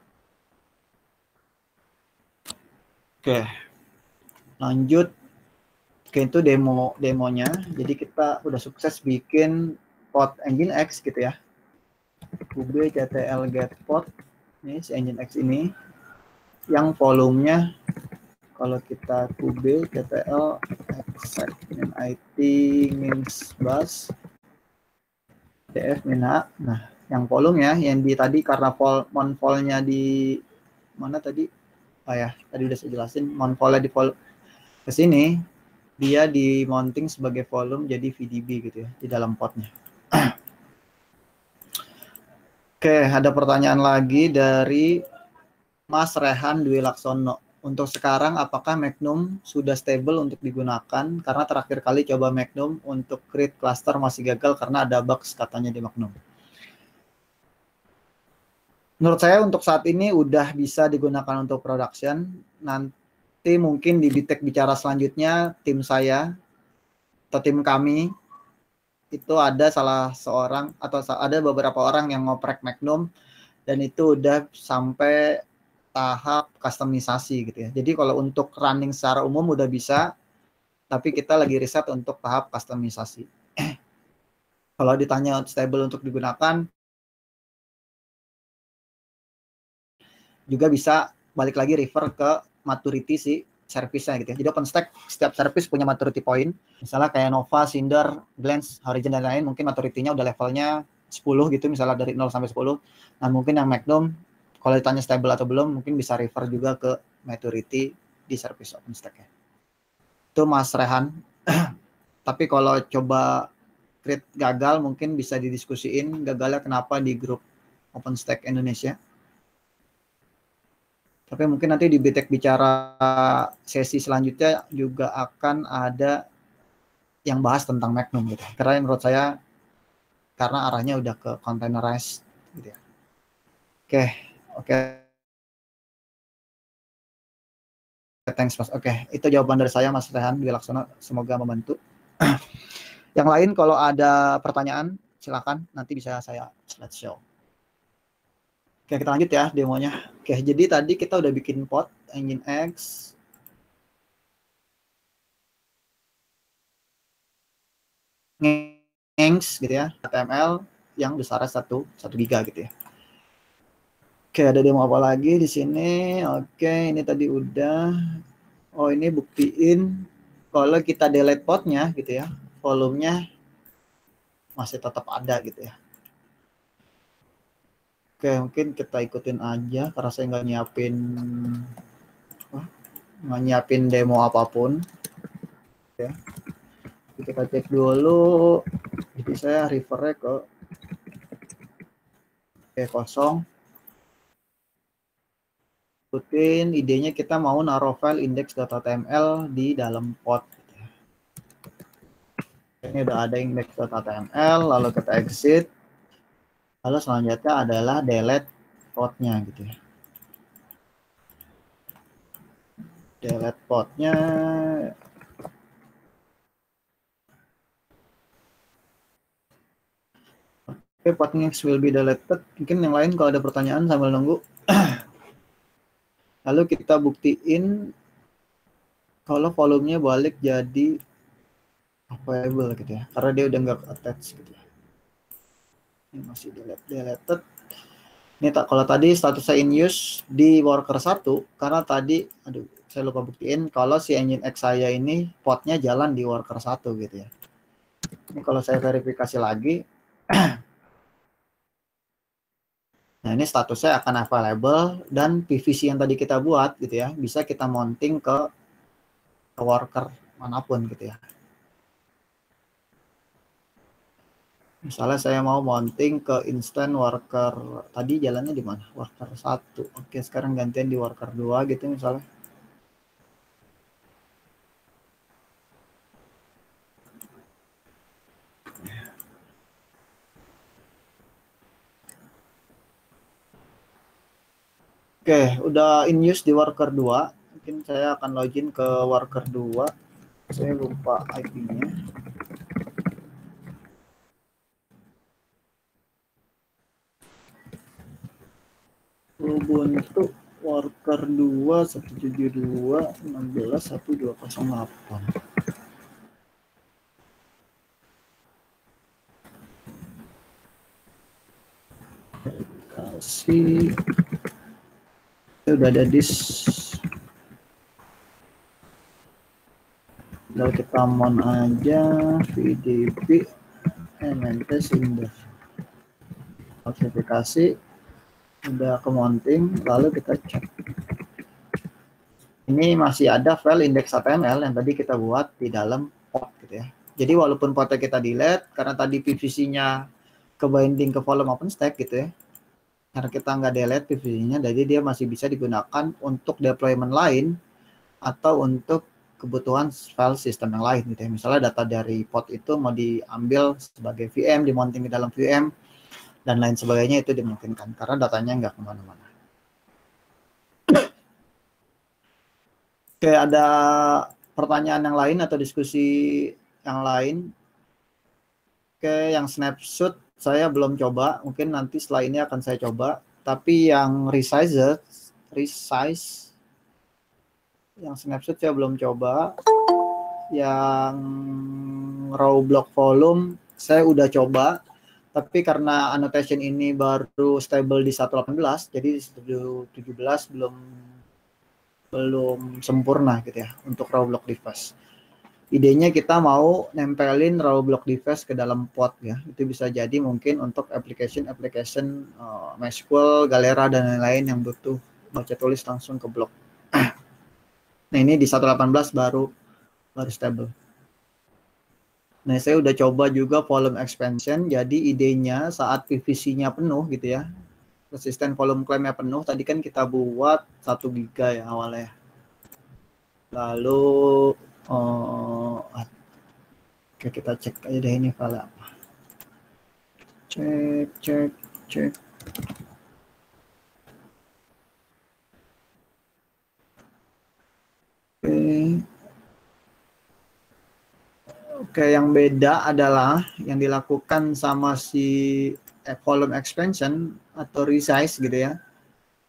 oke. Lanjut Oke, itu demo demonya. Jadi kita udah sukses bikin pot engine X gitu ya. UB CTL get pot. Ini si engine X ini yang volumenya kalau kita UB CTL IT means bus DF min H. Nah, yang volume ya yang di tadi karena vol mon volnya di mana tadi? Oh ya, tadi udah saya jelasin mon volnya di vol ke sini dia di mounting sebagai volume jadi VDB gitu ya di dalam potnya. [CLEARS THROAT] Oke, ada pertanyaan lagi dari Mas Rehan Dwi Laksono. Untuk sekarang apakah Magnum sudah stable untuk digunakan? Karena terakhir kali coba Magnum untuk create cluster masih gagal karena ada bugs katanya di Magnum. Menurut saya untuk saat ini udah bisa digunakan untuk production. Nanti nanti mungkin di Bitek bicara selanjutnya tim saya atau tim kami itu ada salah seorang atau ada beberapa orang yang ngoprek Magnum dan itu udah sampai tahap kustomisasi gitu ya. Jadi kalau untuk running secara umum udah bisa, tapi kita lagi riset untuk tahap kustomisasi. [CLEARS THROAT] kalau ditanya stable untuk digunakan, juga bisa balik lagi refer ke maturity si service-nya gitu ya. Jadi OpenStack setiap service punya maturity point. Misalnya kayak Nova, Cinder, Glance, Horizon dan lain mungkin maturity-nya udah levelnya 10 gitu misalnya dari 0 sampai 10. Nah, mungkin yang Magnum kalau ditanya stable atau belum mungkin bisa refer juga ke maturity di service OpenStack ya. Itu Mas Rehan. [CLEARS THROAT] Tapi kalau coba create gagal mungkin bisa didiskusiin gagalnya kenapa di grup OpenStack Indonesia tapi mungkin nanti di BTEC bicara sesi selanjutnya juga akan ada yang bahas tentang Magnum gitu. Karena menurut saya karena arahnya udah ke containerized gitu ya. Oke, oke. Thanks Mas. Oke, itu jawaban dari saya Mas Rehan Wilaksana. Semoga membantu. [CLEARS THROAT] yang lain kalau ada pertanyaan silakan nanti bisa saya slideshow. Oke, kita lanjut ya demonya. Oke, jadi tadi kita udah bikin pot engine X. Ngengs gitu ya, HTML yang besarnya 1 1 giga gitu ya. Oke, ada demo apa lagi di sini? Oke, ini tadi udah. Oh, ini buktiin kalau kita delete potnya gitu ya, volumenya masih tetap ada gitu ya. Oke, mungkin kita ikutin aja karena saya nggak nyiapin nggak nyiapin demo apa pun. Ya. Kita cek dulu. Jadi saya refernya ke Oke, kosong. Ikutin idenya kita mau naruh file index.html di dalam pot. Ini udah ada index.html, lalu kita exit Lalu selanjutnya adalah delete potnya gitu ya. Delete potnya. Oke, okay, potnya will be deleted. Mungkin yang lain kalau ada pertanyaan sambil nunggu. [CLEARS THROAT] Lalu kita buktiin kalau volumenya balik jadi available gitu ya. Karena dia udah nggak attach gitu ya ini masih delete deleted. Ini tak kalau tadi statusnya in use di worker 1 karena tadi aduh saya lupa buktiin kalau si engine X saya ini potnya jalan di worker 1 gitu ya. Ini kalau saya verifikasi lagi [CLEARS THROAT] nah ini statusnya akan available dan PVC yang tadi kita buat gitu ya bisa kita mounting ke, ke worker mana pun gitu ya Misalnya saya mau mounting ke instant worker tadi jalannya di mana? Worker 1. Oke, sekarang gantian di worker 2 gitu misalnya. Oke, udah in use di worker 2. Mungkin saya akan login ke worker 2. Saya lupa IP-nya. Ubuntu worker 2 172 16 1208 kasih. Udah ada disk. Lalu kita mon aja vdp mnt sinder. Notifikasi udah ke mounting lalu kita cek. Ini masih ada file index HTML yang tadi kita buat di dalam pot gitu ya. Jadi walaupun potnya kita delete karena tadi PVC-nya ke binding ke volume OpenStack gitu ya. Karena kita nggak delete PVC-nya jadi dia masih bisa digunakan untuk deployment lain atau untuk kebutuhan file sistem yang lain gitu ya. Misalnya data dari pot itu mau diambil sebagai VM dimonting di dalam VM dan lain sebagainya itu dimungkinkan karena datanya nggak ke mana-mana. Oke, ada pertanyaan yang lain atau diskusi yang lain? Oke, yang snapshot saya belum coba. Mungkin nanti setelah ini akan saya coba. Tapi yang resize, resize, yang snapshot saya belum coba. Yang raw block volume saya udah coba. Tapi karena annotation ini baru stable di 118, jadi 17 belum belum sempurna gitu ya untuk raw block device idenya kita mau nempelin raw block device ke dalam pot ya. Itu bisa jadi mungkin untuk application-application uh, MySQL, Galera dan lain-lain yang butuh baca tulis langsung ke blok. [CLEARS THROAT] nah, ini di 118 baru baru stable. Nah, saya udah coba juga volume expansion. Jadi idenya saat PVC-nya penuh gitu ya. Resisten volume claim-nya penuh. Tadi kan kita buat 1 giga ya awalnya. Lalu Oh, oke kita cek aja deh ini file apa. Cek, cek, cek. Oke. Oke, yang beda adalah yang dilakukan sama si eh, volume expansion atau resize gitu ya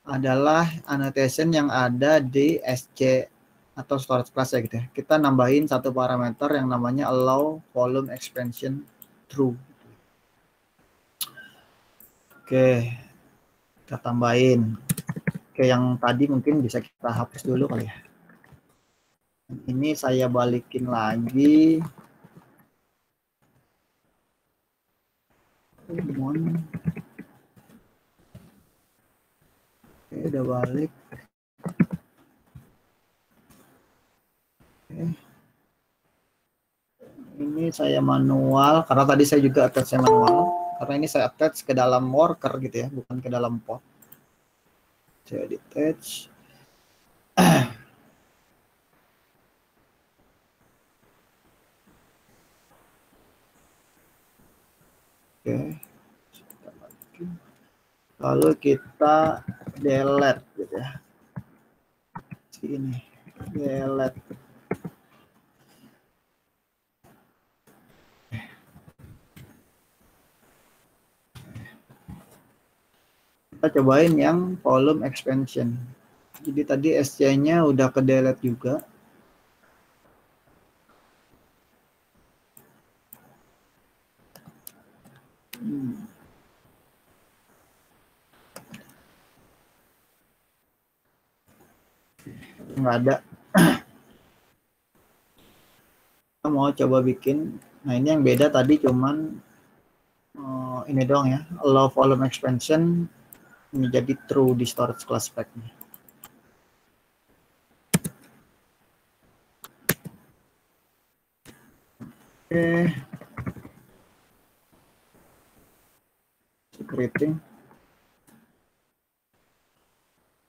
adalah annotation yang ada di SC atau storage class ya gitu ya. Kita nambahin satu parameter yang namanya allow volume expansion true. Oke, kita tambahin. Oke, yang tadi mungkin bisa kita hapus dulu kali ya. Ini saya balikin lagi. Oke, udah balik. Ini saya manual karena tadi saya juga attach saya manual karena ini saya attach ke dalam worker gitu ya, bukan ke dalam pot. Saya detach. [CLEARS THROAT] Oke. Lalu kita delete gitu ya. Sini. Delete. kita cobain yang volume expansion. Jadi tadi SC-nya udah ke delete juga. Nggak ada. [CLEARS THROAT] Kita mau coba bikin. Nah ini yang beda tadi cuman uh, ini doang ya. Allow volume expansion menjadi true di storage class pack-nya. Oke. Secreting.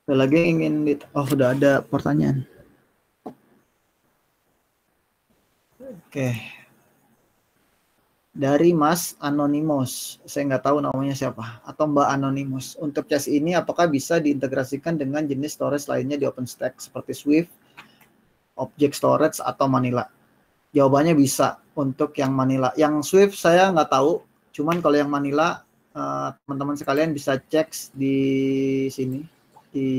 Ada lagi ingin di oh sudah ada pertanyaan. Oke dari Mas Anonymous. Saya nggak tahu namanya siapa. Atau Mbak Anonymous. Untuk case ini apakah bisa diintegrasikan dengan jenis storage lainnya di OpenStack seperti Swift, Object Storage, atau Manila? Jawabannya bisa untuk yang Manila. Yang Swift saya nggak tahu. Cuman kalau yang Manila, eh, teman-teman sekalian bisa cek di sini. Di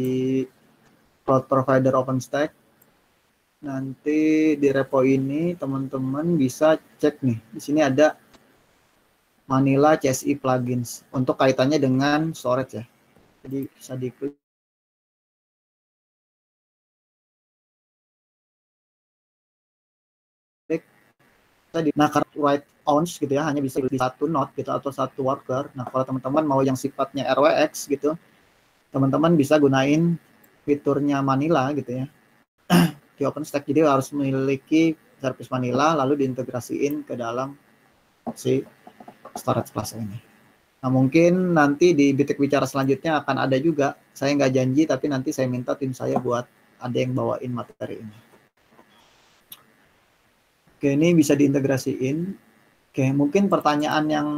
cloud provider OpenStack. Nanti di repo ini teman-teman bisa cek nih. Di sini ada Manila CSI plugins untuk kaitannya dengan storage ya. Jadi bisa diklik nah karena write ounce gitu ya hanya bisa di satu node gitu atau satu worker nah kalau teman-teman mau yang sifatnya RWX gitu teman-teman bisa gunain fiturnya Manila gitu ya [CLEARS THROAT] di OpenStack jadi harus memiliki service Manila lalu diintegrasiin ke dalam si storage class ini. Nah mungkin nanti di bitik bicara selanjutnya akan ada juga. Saya nggak janji tapi nanti saya minta tim saya buat ada yang bawain materi ini. Oke ini bisa diintegrasiin. Oke mungkin pertanyaan yang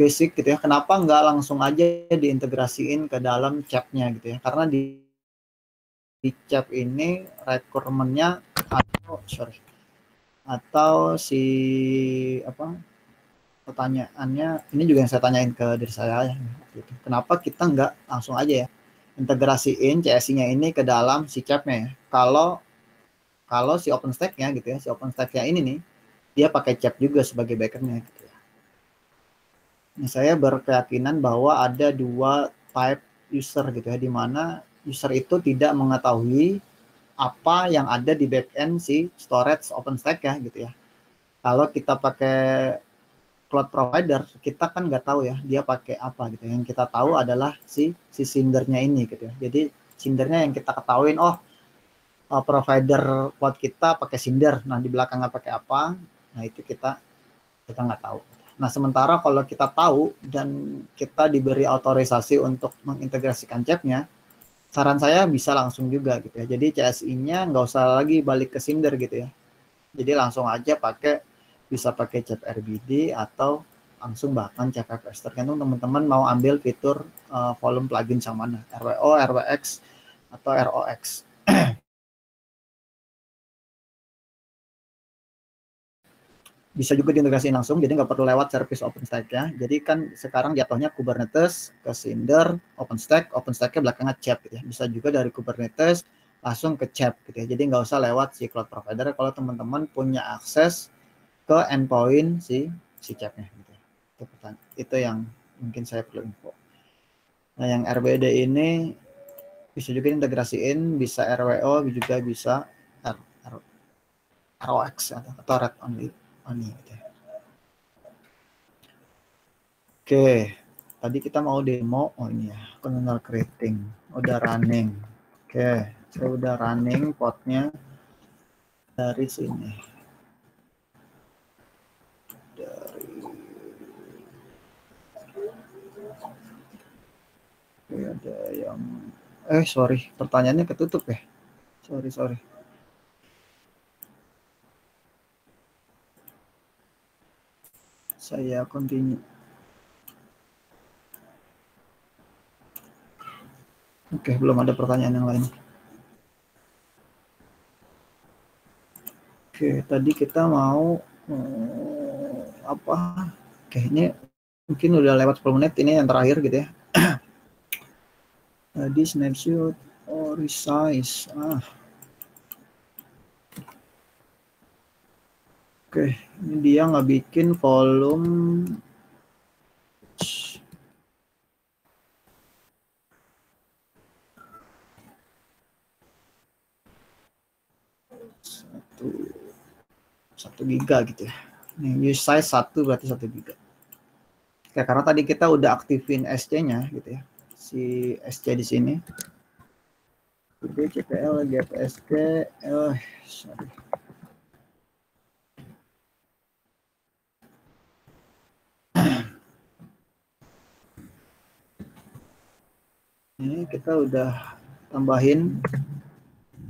basic gitu ya. Kenapa nggak langsung aja diintegrasiin ke dalam chatnya gitu ya? Karena di di chat ini requirementnya atau sorry atau si apa pertanyaannya ini juga yang saya tanyain ke diri saya ya gitu. kenapa kita nggak langsung aja ya integrasiin CSI-nya ini ke dalam si CAP-nya ya. kalau kalau si OpenStack-nya gitu ya si OpenStack-nya ini nih dia pakai CAP juga sebagai backend-nya gitu ya saya berkeyakinan bahwa ada dua type user gitu ya di mana user itu tidak mengetahui apa yang ada di backend si storage OpenStack ya gitu ya. Kalau kita pakai cloud provider, kita kan nggak tahu ya dia pakai apa gitu. Yang kita tahu adalah si si Cindernya ini gitu ya. Jadi Cindernya yang kita ketahuin, oh uh, provider cloud kita pakai Cinder. Nah di belakangnya pakai apa? Nah itu kita kita nggak tahu. Nah sementara kalau kita tahu dan kita diberi otorisasi untuk mengintegrasikan chipnya, saran saya bisa langsung juga gitu ya. Jadi CSI-nya nggak usah lagi balik ke Cinder gitu ya. Jadi langsung aja pakai bisa pakai chat RBD atau langsung bahkan CFFS tergantung teman-teman mau ambil fitur uh, volume plugin yang mana RWO, RWX atau ROX. [CLEARS THROAT] bisa juga diintegrasikan langsung, jadi nggak perlu lewat service OpenStack ya. Jadi kan sekarang jatuhnya Kubernetes ke Cinder, OpenStack, OpenStack-nya belakangnya CHAP gitu ya. Bisa juga dari Kubernetes langsung ke CHAP gitu ya. Jadi nggak usah lewat si cloud provider kalau teman-teman punya akses ke endpoint si si CHAP-nya gitu. Ya. Itu, itu yang mungkin saya perlu info. Nah, yang RBD ini bisa juga integrasiin, bisa RWO, juga bisa ROX atau Red Only Gitu ya. Oke, tadi kita mau demo. Oh ini ya, container creating. Udah running. Oke, saya udah running potnya dari sini. Dari Oke, ada yang eh sorry, pertanyaannya ketutup ya. Sorry, sorry. Saya continue. Oke, belum ada pertanyaan yang lain. Oke, tadi kita mau uh, apa? Ini mungkin udah lewat 10 menit ini yang terakhir gitu ya. [CLEARS THROAT] tadi snapshot or resize. Ah. Oke, ini dia nggak bikin volume satu satu giga gitu ya. Ini use size satu berarti satu giga. Oke, karena tadi kita udah aktifin SC-nya gitu ya. Si SC di sini. CPL, GPSK, oh, sorry. Ini kita udah tambahin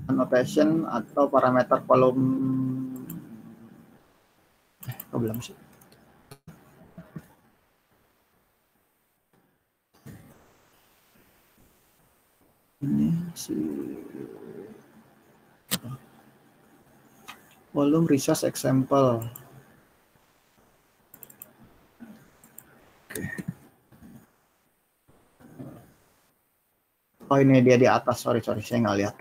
annotation atau parameter volume eh, belum sih. Ini si volume resource example Oh ini dia di atas, sorry sorry saya nggak lihat.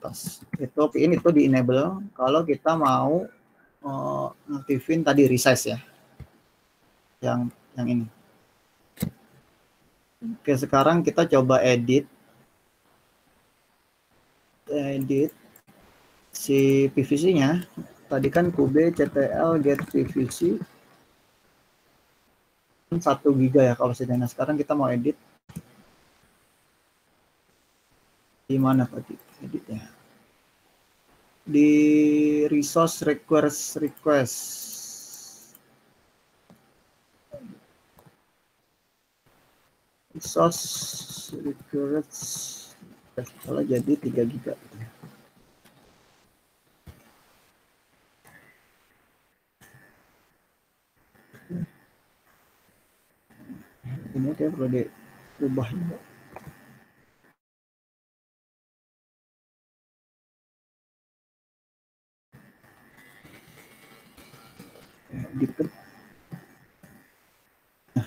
atas. Itu ini tuh di enable. Kalau kita mau uh, aktifin tadi resize ya. Yang yang ini. Oke sekarang kita coba edit. Edit si PVC nya tadi kan kube ctl get PVC satu giga ya kalau sedang sekarang kita mau edit. Di mana tadi editnya? Di resource request request. Resource request. Kalau jadi 3 giga ini kayak perlu diubah juga. Ya, nah.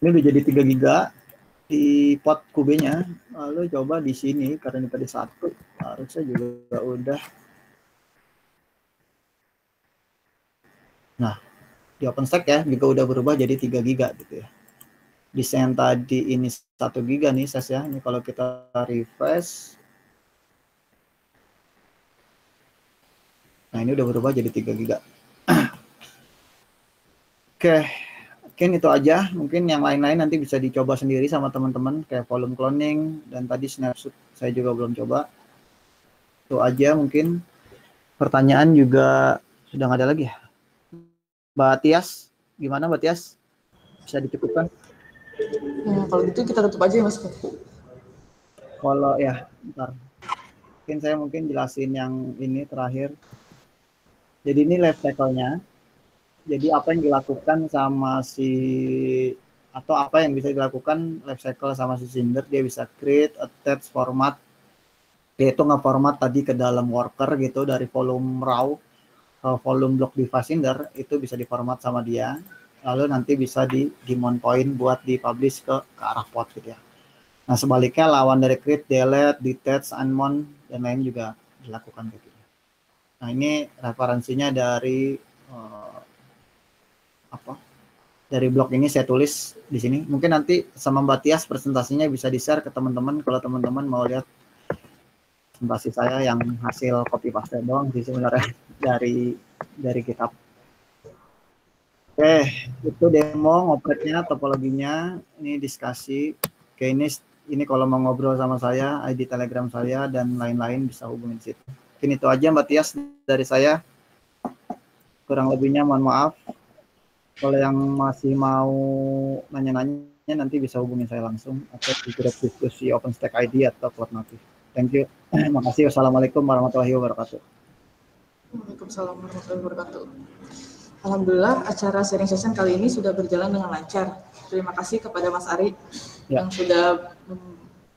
Ini udah jadi 3 giga di pot kubenya. Lalu coba di sini karena ini tadi satu harusnya juga udah. Nah, di OpenStack ya juga udah berubah jadi 3 giga gitu ya. Desain tadi ini 1 giga nih ses ya. Ini kalau kita refresh Nah, ini udah berubah jadi 3 giga. [CLEARS THROAT] Oke, mungkin itu aja. Mungkin yang lain-lain nanti bisa dicoba sendiri sama teman-teman kayak volume cloning dan tadi snapshot saya juga belum coba. Itu aja mungkin. Pertanyaan juga sudah nggak ada lagi ya. Mbak Tias, gimana Mbak Tias? Bisa dicukupkan? Hmm, kalau gitu kita tutup aja ya Mas. Kalau ya, ntar. Mungkin saya mungkin jelasin yang ini terakhir. Jadi ini life cycle-nya. Jadi apa yang dilakukan sama si atau apa yang bisa dilakukan life cycle sama si Cinder dia bisa create, attach, format yaitu nge-format tadi ke dalam worker gitu dari volume raw volume block di Cinder itu bisa diformat sama dia lalu nanti bisa di daemon point buat dipublish ke ke arah pot gitu ya. Nah sebaliknya lawan dari create, delete, detach, unmount dan lain juga dilakukan gitu. Nah ini referensinya dari uh, apa? Dari blog ini saya tulis di sini. Mungkin nanti sama Mbak Tias presentasinya bisa di share ke teman-teman kalau teman-teman mau lihat presentasi saya yang hasil copy paste doang sih sebenarnya dari dari kitab. Oke, itu demo ngopretnya, topologinya, ini diskusi. Oke, ini ini kalau mau ngobrol sama saya, ID Telegram saya dan lain-lain bisa hubungin situ. Mungkin itu aja Mbak Tias dari saya. Kurang lebihnya mohon maaf. Kalau yang masih mau nanya-nanya nanti bisa hubungin saya langsung atau di grup diskusi OpenStack ID atau Cloud Native. Thank you. [CLEARS THROAT] Terima kasih. Wassalamualaikum warahmatullahi wabarakatuh. Waalaikumsalam warahmatullahi wabarakatuh. Alhamdulillah acara sharing session kali ini sudah berjalan dengan lancar. Terima kasih kepada Mas Ari Ya. yang sudah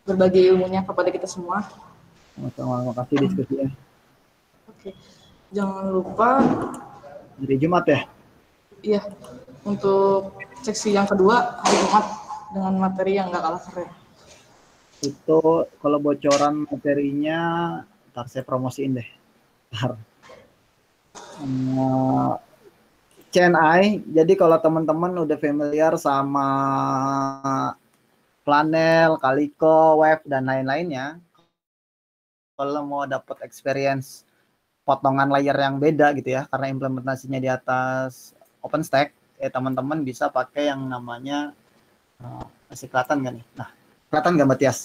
berbagi ilmunya kepada kita semua. Terima kasih diskusinya. Oke, jangan lupa Hari Jumat ya? Iya, untuk seksi yang kedua hari Jumat dengan materi yang nggak kalah keren. Itu kalau bocoran materinya, ntar saya promosiin deh. Ntar. Eh, CNI, jadi kalau teman-teman udah familiar sama Planel, Calico, Web, dan lain-lainnya, kalau mau dapat experience potongan layer yang beda gitu ya, karena implementasinya di atas OpenStack, ya teman-teman bisa pakai yang namanya uh, masih kelihatan nggak nih? Nah, kelihatan nggak Mbak Tias?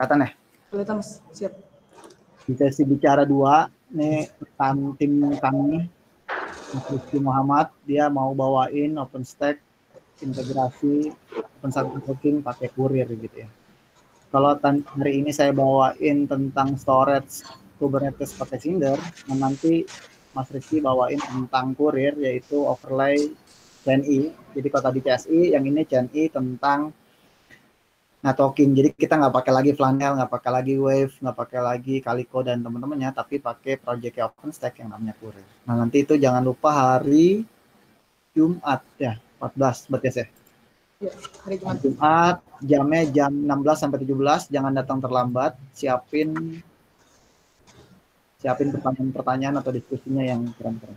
Kelihatan ya? Kelihatan siap. Di sesi bicara dua, nih rekan tim kami, Rizky Muhammad, dia mau bawain OpenStack integrasi OpenStack networking pakai kurir gitu ya. Kalau hari ini saya bawain tentang storage Kubernetes pakai Cinder, dan nanti Mas Rizky bawain tentang kurir yaitu overlay CNI. Jadi kalau tadi CSI, yang ini CNI tentang networking. Jadi kita nggak pakai lagi Flanel, nggak pakai lagi Wave, nggak pakai lagi Calico dan teman-temannya, tapi pakai project OpenStack yang namanya Kurir. Nah nanti itu jangan lupa hari Jumat ya, 14 berarti ya. Ya, hari Jumat. Jumat jamnya jam 16 sampai 17, jangan datang terlambat, siapin siapin pertanyaan-pertanyaan atau diskusinya yang keren-keren.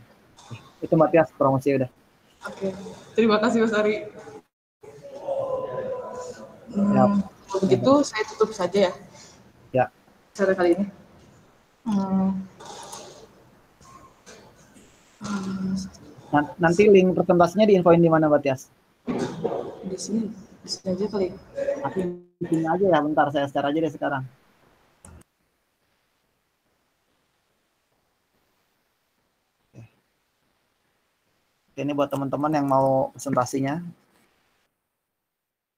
Itu Matias promosi udah. Oke, terima kasih Mas Ari. Hmm, Siap. kalau begitu saya tutup saja ya. Ya. Acara kali ini. Hmm. Hmm, Nan- Nanti link presentasinya diinfoin di mana Matias? di sini, di sini aja kali. Aku bikin aja ya bentar saya share aja deh sekarang. Oke. Ini buat teman-teman yang mau presentasinya.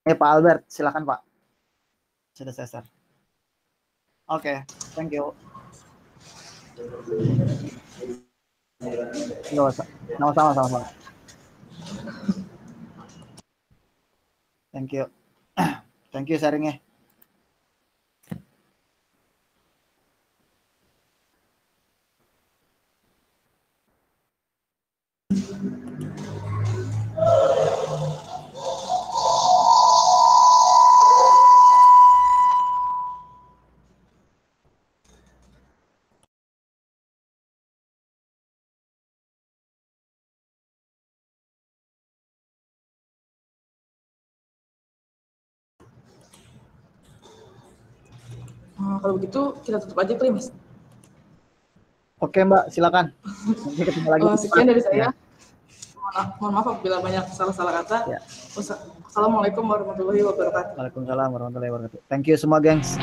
Eh Pak Albert, silakan Pak. Sudah saya share. Oke, thank you. Yo, sa- Sama-sama, sama-sama. Thank you. [CLEARS THROAT] Thank you sharingnya. Eh, kalau begitu kita tutup aja kali mas. Oke Mbak, silakan. Nanti ketemu lagi. Eh, sekian dari saya. Ya. Mohon, mohon maaf apabila banyak salah-salah kata. Ya. Wassalamualaikum warahmatullahi wabarakatuh. Waalaikumsalam warahmatullahi wabarakatuh. Thank you semua, gengs.